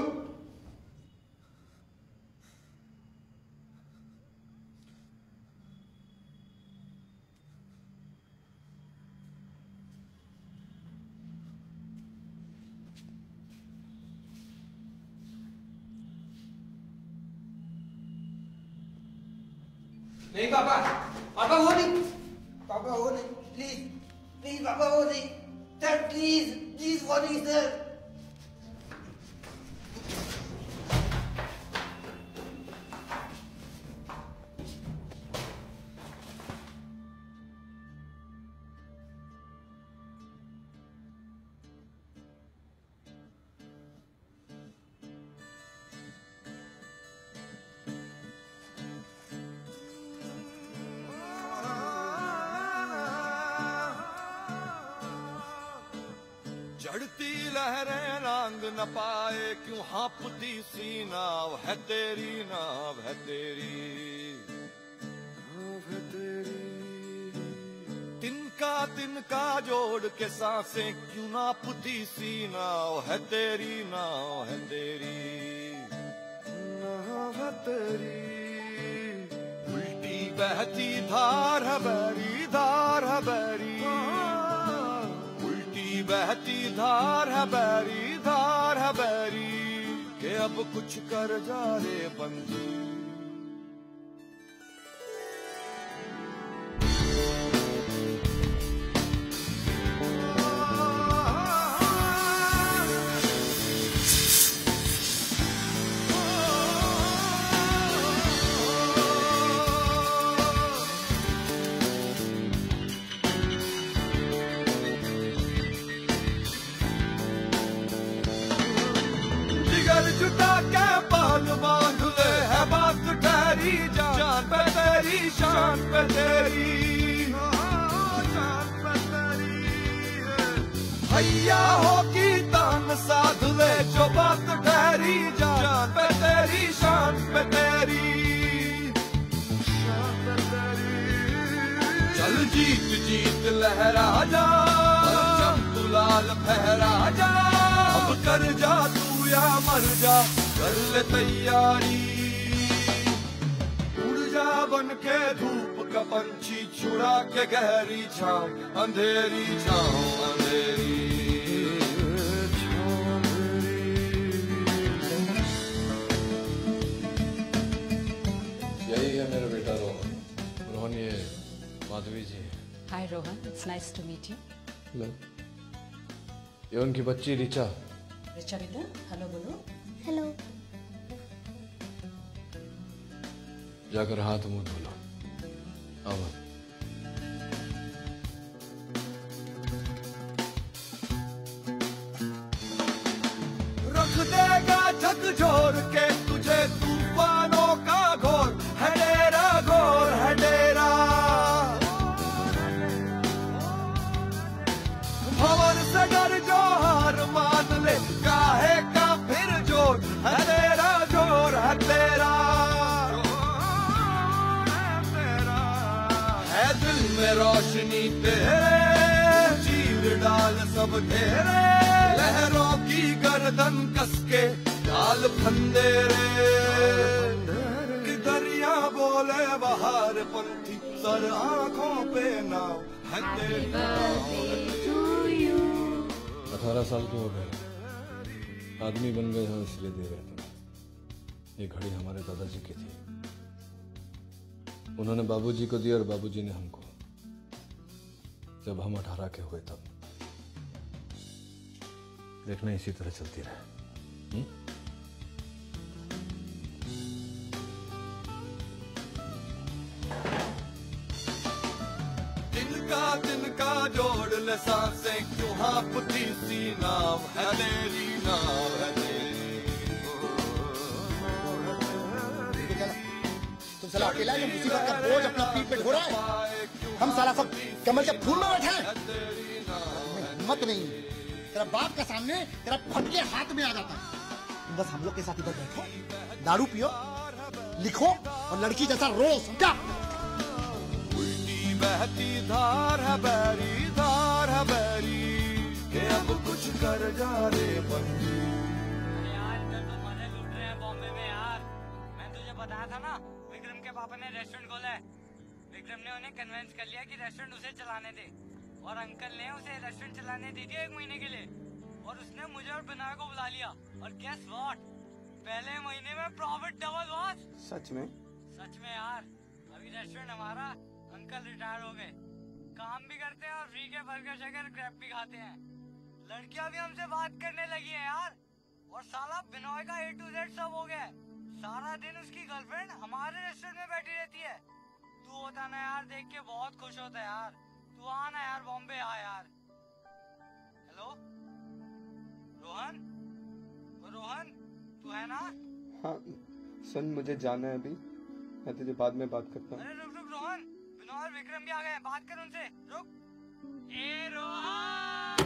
क्यों हाँपती सी नाव है तेरी नाव है तेरी। नाव है तेरी। तिनका तिनका जोड़ के साँसें क्यों नापती सी नाव है तेरी नाव है तेरी। नाव है तेरी। उल्टी बहती धार है बैरी धार है बैरी। उल्टी बहती धार है बैरी धार है बैरी अब कुछ कर जा रे बंदी। शान पे तेरी शान पे तेरी हैया तान साध ले जो बात ठहरी जान पे तेरी शान पे तेरी चल जीत जीत लहरा जा लाल फहरा जा। अब कर जा तू या मर जा। कर ले तैयारी। उड़ जा बन के धूप। का पंछी छुड़ा के गहरी छाँव अंधेरी छाँव अंधेरी। यही है मेरा बेटा रोहन। रोहन ये Madhavi ji Hi Rohan, it's nice to meet you. Hello ये उनकी बच्ची रिचा। रिचा बेटा हेलो बोलो। हेलो जाकर हाथ मुँह धो लो। बाबा। रख देगा झकझोर के रोशनी तेरे चीर डाल सब घेरे। लहरों की गर्दन कसके डाल फंदे रे दरिया बोले बहार पंथी, सर आँखों पे नाव। अठारह साल के हो गए। आदमी बन गए हैं इसलिए दे रहे थे ये घड़ी हमारे दादाजी की थी। उन्होंने बाबूजी को दी और बाबूजी ने हमको। जब हम अठारह के हुए तब। देखना इसी तरह चलती रहे। हम्म? तिनका तिनका जोड़ ले साँसें, क्यों हाँफती सी नाव? है तेरी नाव, है तेरी तुम साला अकेला है मुसीबत का बोझ अपना पीठ पे ढो रहा है? हम साला सब कमल के फूल में बैठे हैं। हिम्मत नहीं। तेरा बाप के सामने तेरा फटके हाथ में आ जाता है। तुम बस हम लोग के साथ इधर बैठो दारू पियो लिखो और लड़की जैसा रो समझा? बहती धार है बैरी धार है बैरी। के अब कुछ कर जा रे बंदी। बॉम्बे में यार। मैं तुझे बताया था ना पापा ने रेस्टोरेंट खोला है विक्रम ने उन्हें कन्विंस कर लिया कि रेस्टोरेंट उसे चलाने दे। और अंकल ने उसे रेस्टोरेंट चलाने दे दिया एक महीने के लिए। और उसने मुझे और बिना को बुला लिया। और गेस व्हाट पहले महीने में प्रॉफिट डबल बॉस सच में? सच में यार। अभी रेस्टोरेंट हमारा अंकल रिटायर हो गए। काम भी करते हैं और फ्री के बर्गर शर्गर क्रैप भी खाते हैं। लड़कियाँ भी हमसे बात करने लगी हैं यार। और साला बिनोय का ए टू जेड सब हो गया। सारा दिन उसकी गर्लफ्रेंड हमारे रेस्टोरेंट में बैठी रहती है। तू होता ना यार देख के बहुत खुश होता है यार। तू आना यार बॉम्बे आ यार। हेलो रोहन? रोहन तू है ना? हाँ सुन मुझे जाना है अभी। मैं तुझे बाद में बात करता हूँ। अरे रुक रुक रोहन। विनोद विक्रम भी आ गए बात कर उनसे। रुक। ए रोहन!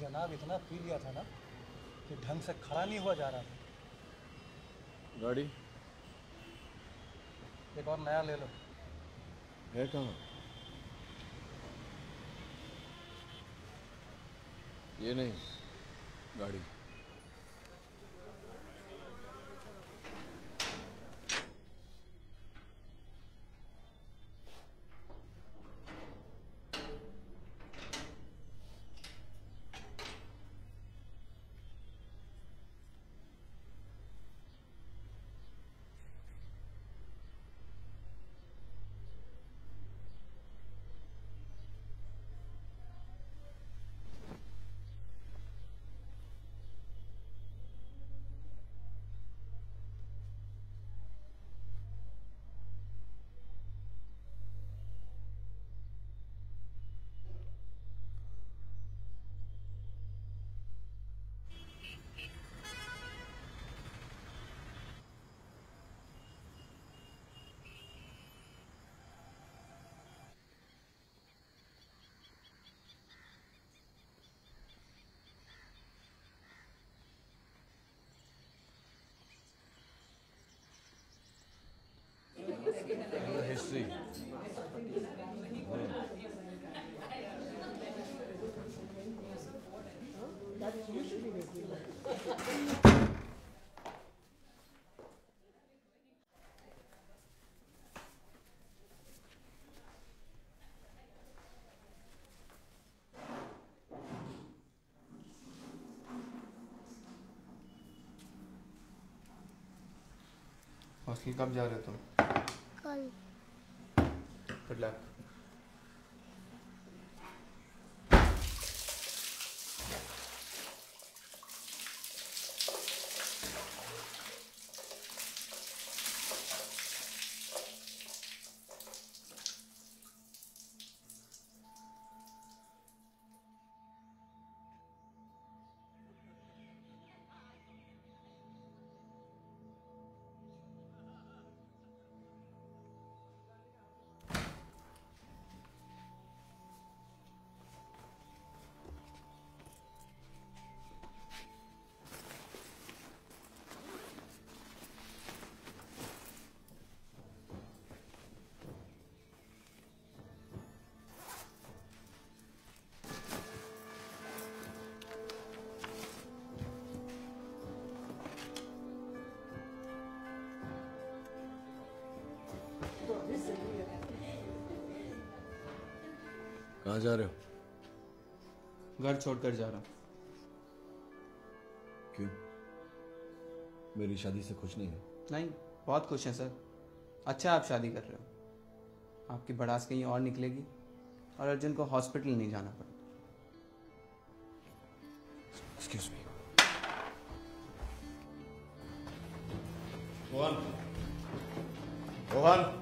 जनाब इतना पी लिया था ना कि ढंग से खड़ा नहीं हुआ जा रहा था। गाड़ी? एक और नया ले लो। है कहाँ? ये नहीं गाड़ी। हॉस्टल कब जा रहे हो तुम? कल गुड लक कहाँ जा रहे हो? घर छोड़कर जा रहा हूँ। क्यों? मेरी शादी से खुश नहीं है। नहीं बहुत खुश हैं सर। अच्छा आप शादी कर रहे हो। आपकी बड़ास कहीं और निकलेगी और अर्जुन को हॉस्पिटल नहीं जाना पड़ेगा एक्सक्यूज मी रोहन रोहन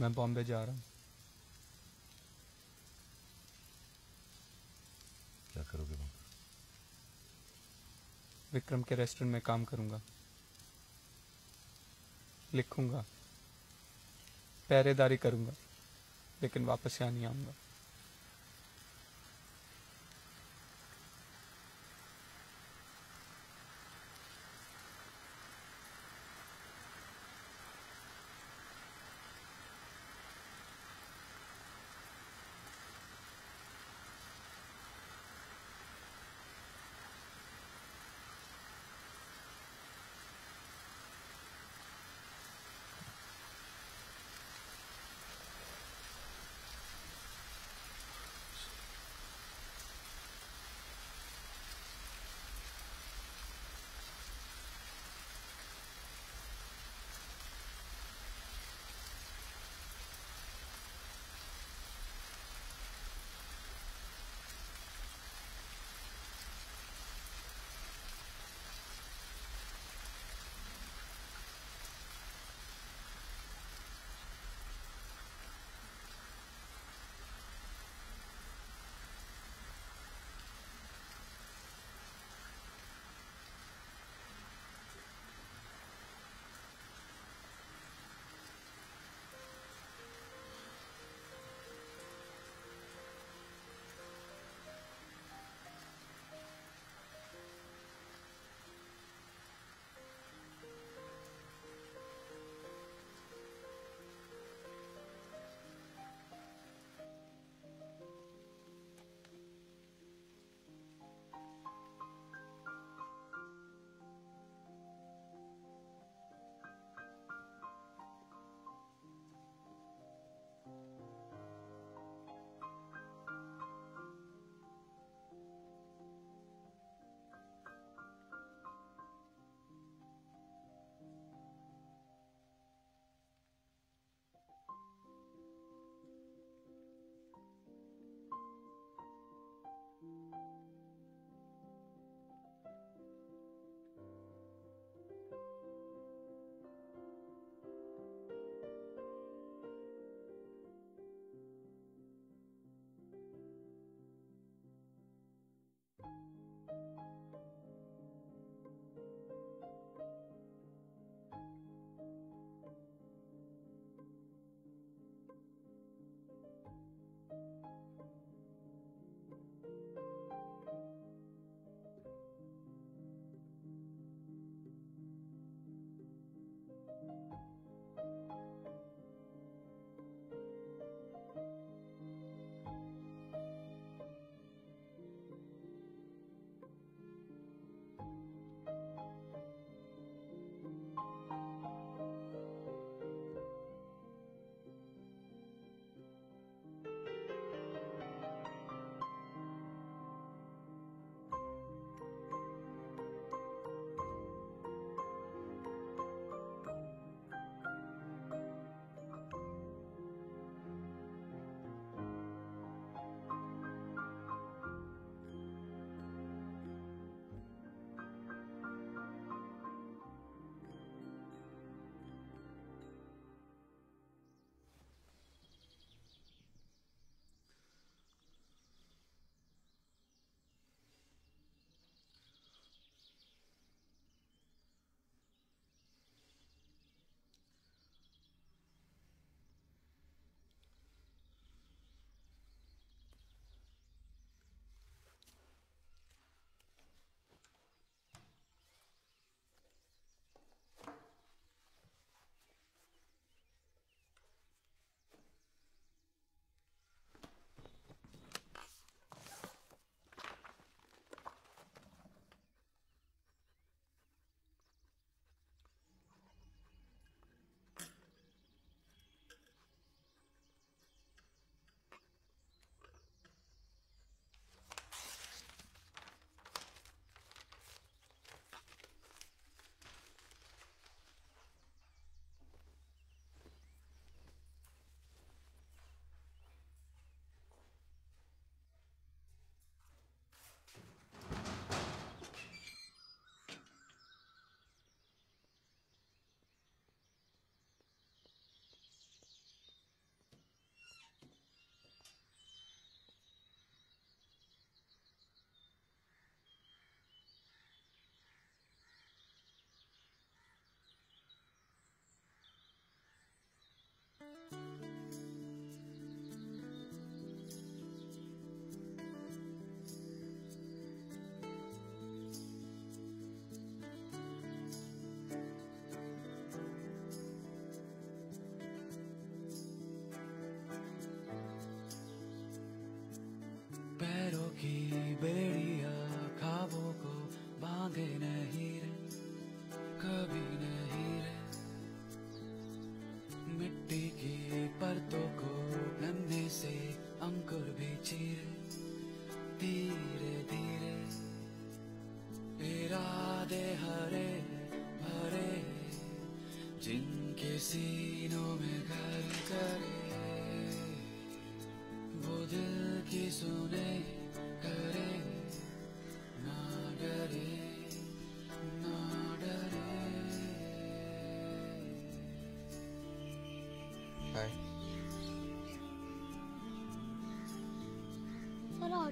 मैं बॉम्बे जा रहा हूँ। क्या करोगे वहाँ? विक्रम के रेस्टोरेंट में काम करूँगा। लिखूँगा। पहरेदारी करूँगा। लेकिन वापस यहाँ नहीं आऊँगा।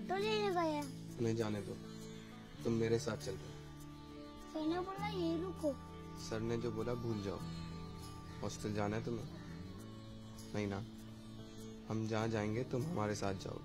ऑटो लेने गया नहीं जाने दो। तुम मेरे साथ चल दो। सर ने बोला यही रुको। सर ने जो बोला भूल जाओ। हॉस्टल जाना है तुम्हें? नहीं ना? हम जहाँ जाएँगे तुम हमारे साथ जाओगे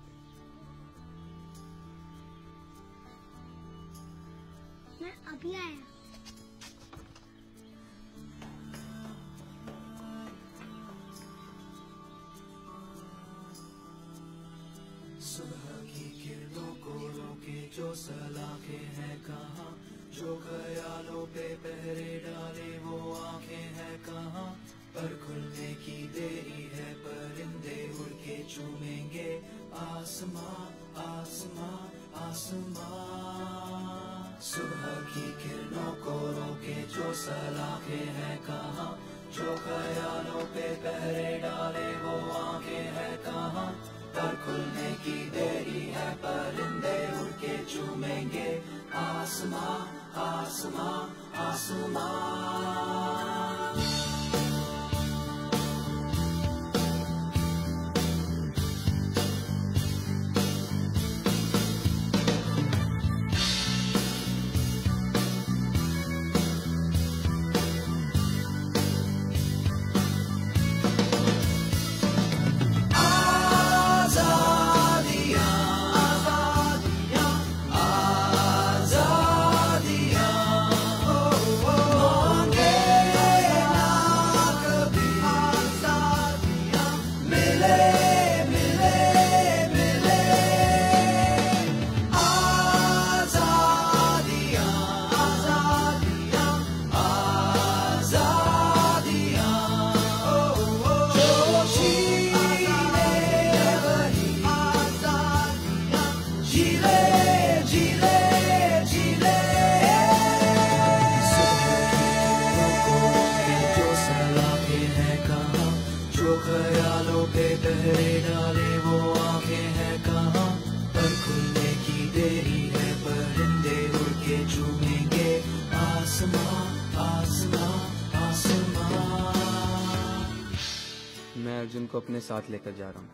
अपने साथ लेकर जा रहा हूँ।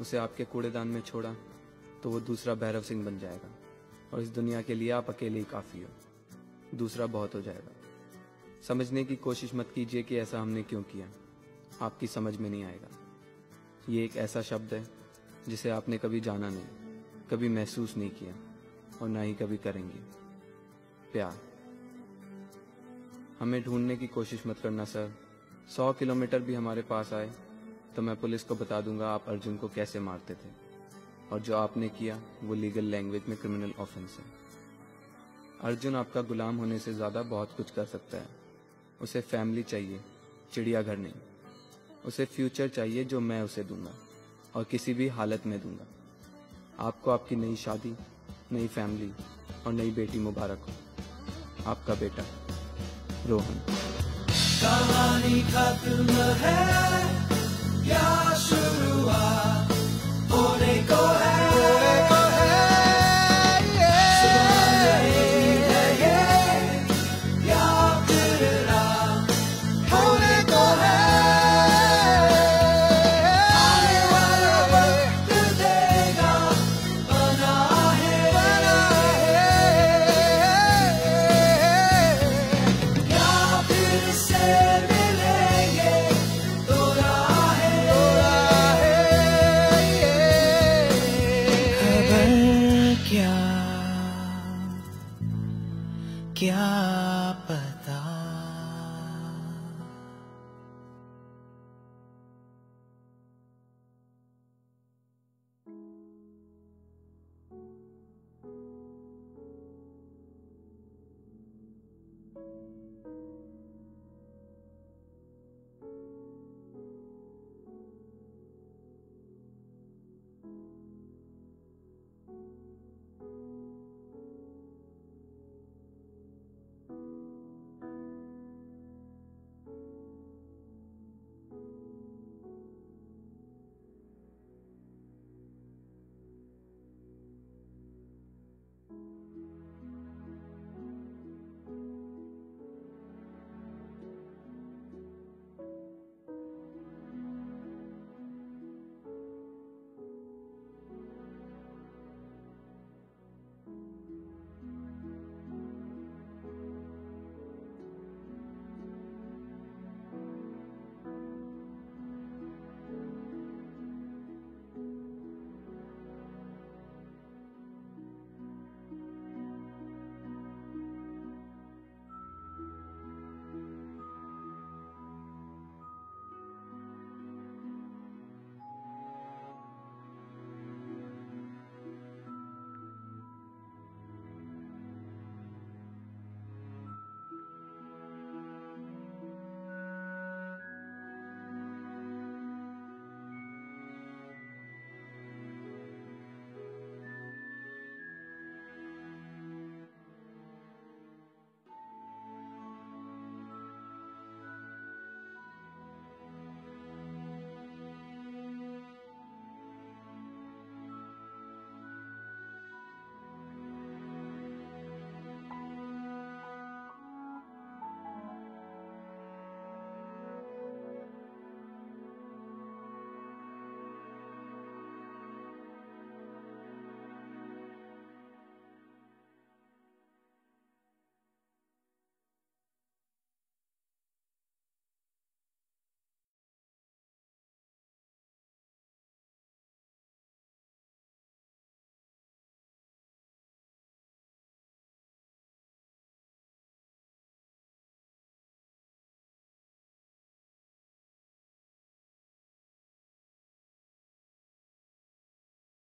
उसे आपके कूड़ेदान में छोड़ा तो वो दूसरा भैरव सिंह बन जाएगा। और इस दुनिया के लिए आप अकेले ही काफ़ी हो। दूसरा बहुत हो जाएगा। समझने की कोशिश मत कीजिए कि ऐसा हमने क्यों किया। आपकी समझ में नहीं आएगा। ये एक ऐसा शब्द है, जिसे आपने कभी जाना नहीं, कभी महसूस नहीं किया, और ना ही कभी करेंगे। प्यार। हमें ढूँढने की कोशिश मत करना, सर। सौ किलोमीटर भी हमारे पास आए तो मैं पुलिस को बता दूँगा आप अर्जुन को कैसे मारते थे। और जो आपने किया, वो लीगल लैंग्वेज में क्रिमिनल ऑफेंस है। अर्जुन आपका गुलाम होने से ज़्यादा बहुत कुछ कर सकता है। उसे फैमिली चाहिए, चिड़ियाघर नहीं। उसे फ्यूचर चाहिए जो मैं उसे दूँगा, और किसी भी हालत में दूँगा। आपको आपकी नई शादी, नई फैमिली और नई बेटी मुबारक हो। आपका बेटा, रोहन। कहानी खत्म है। Yeshua, Holy Ghost.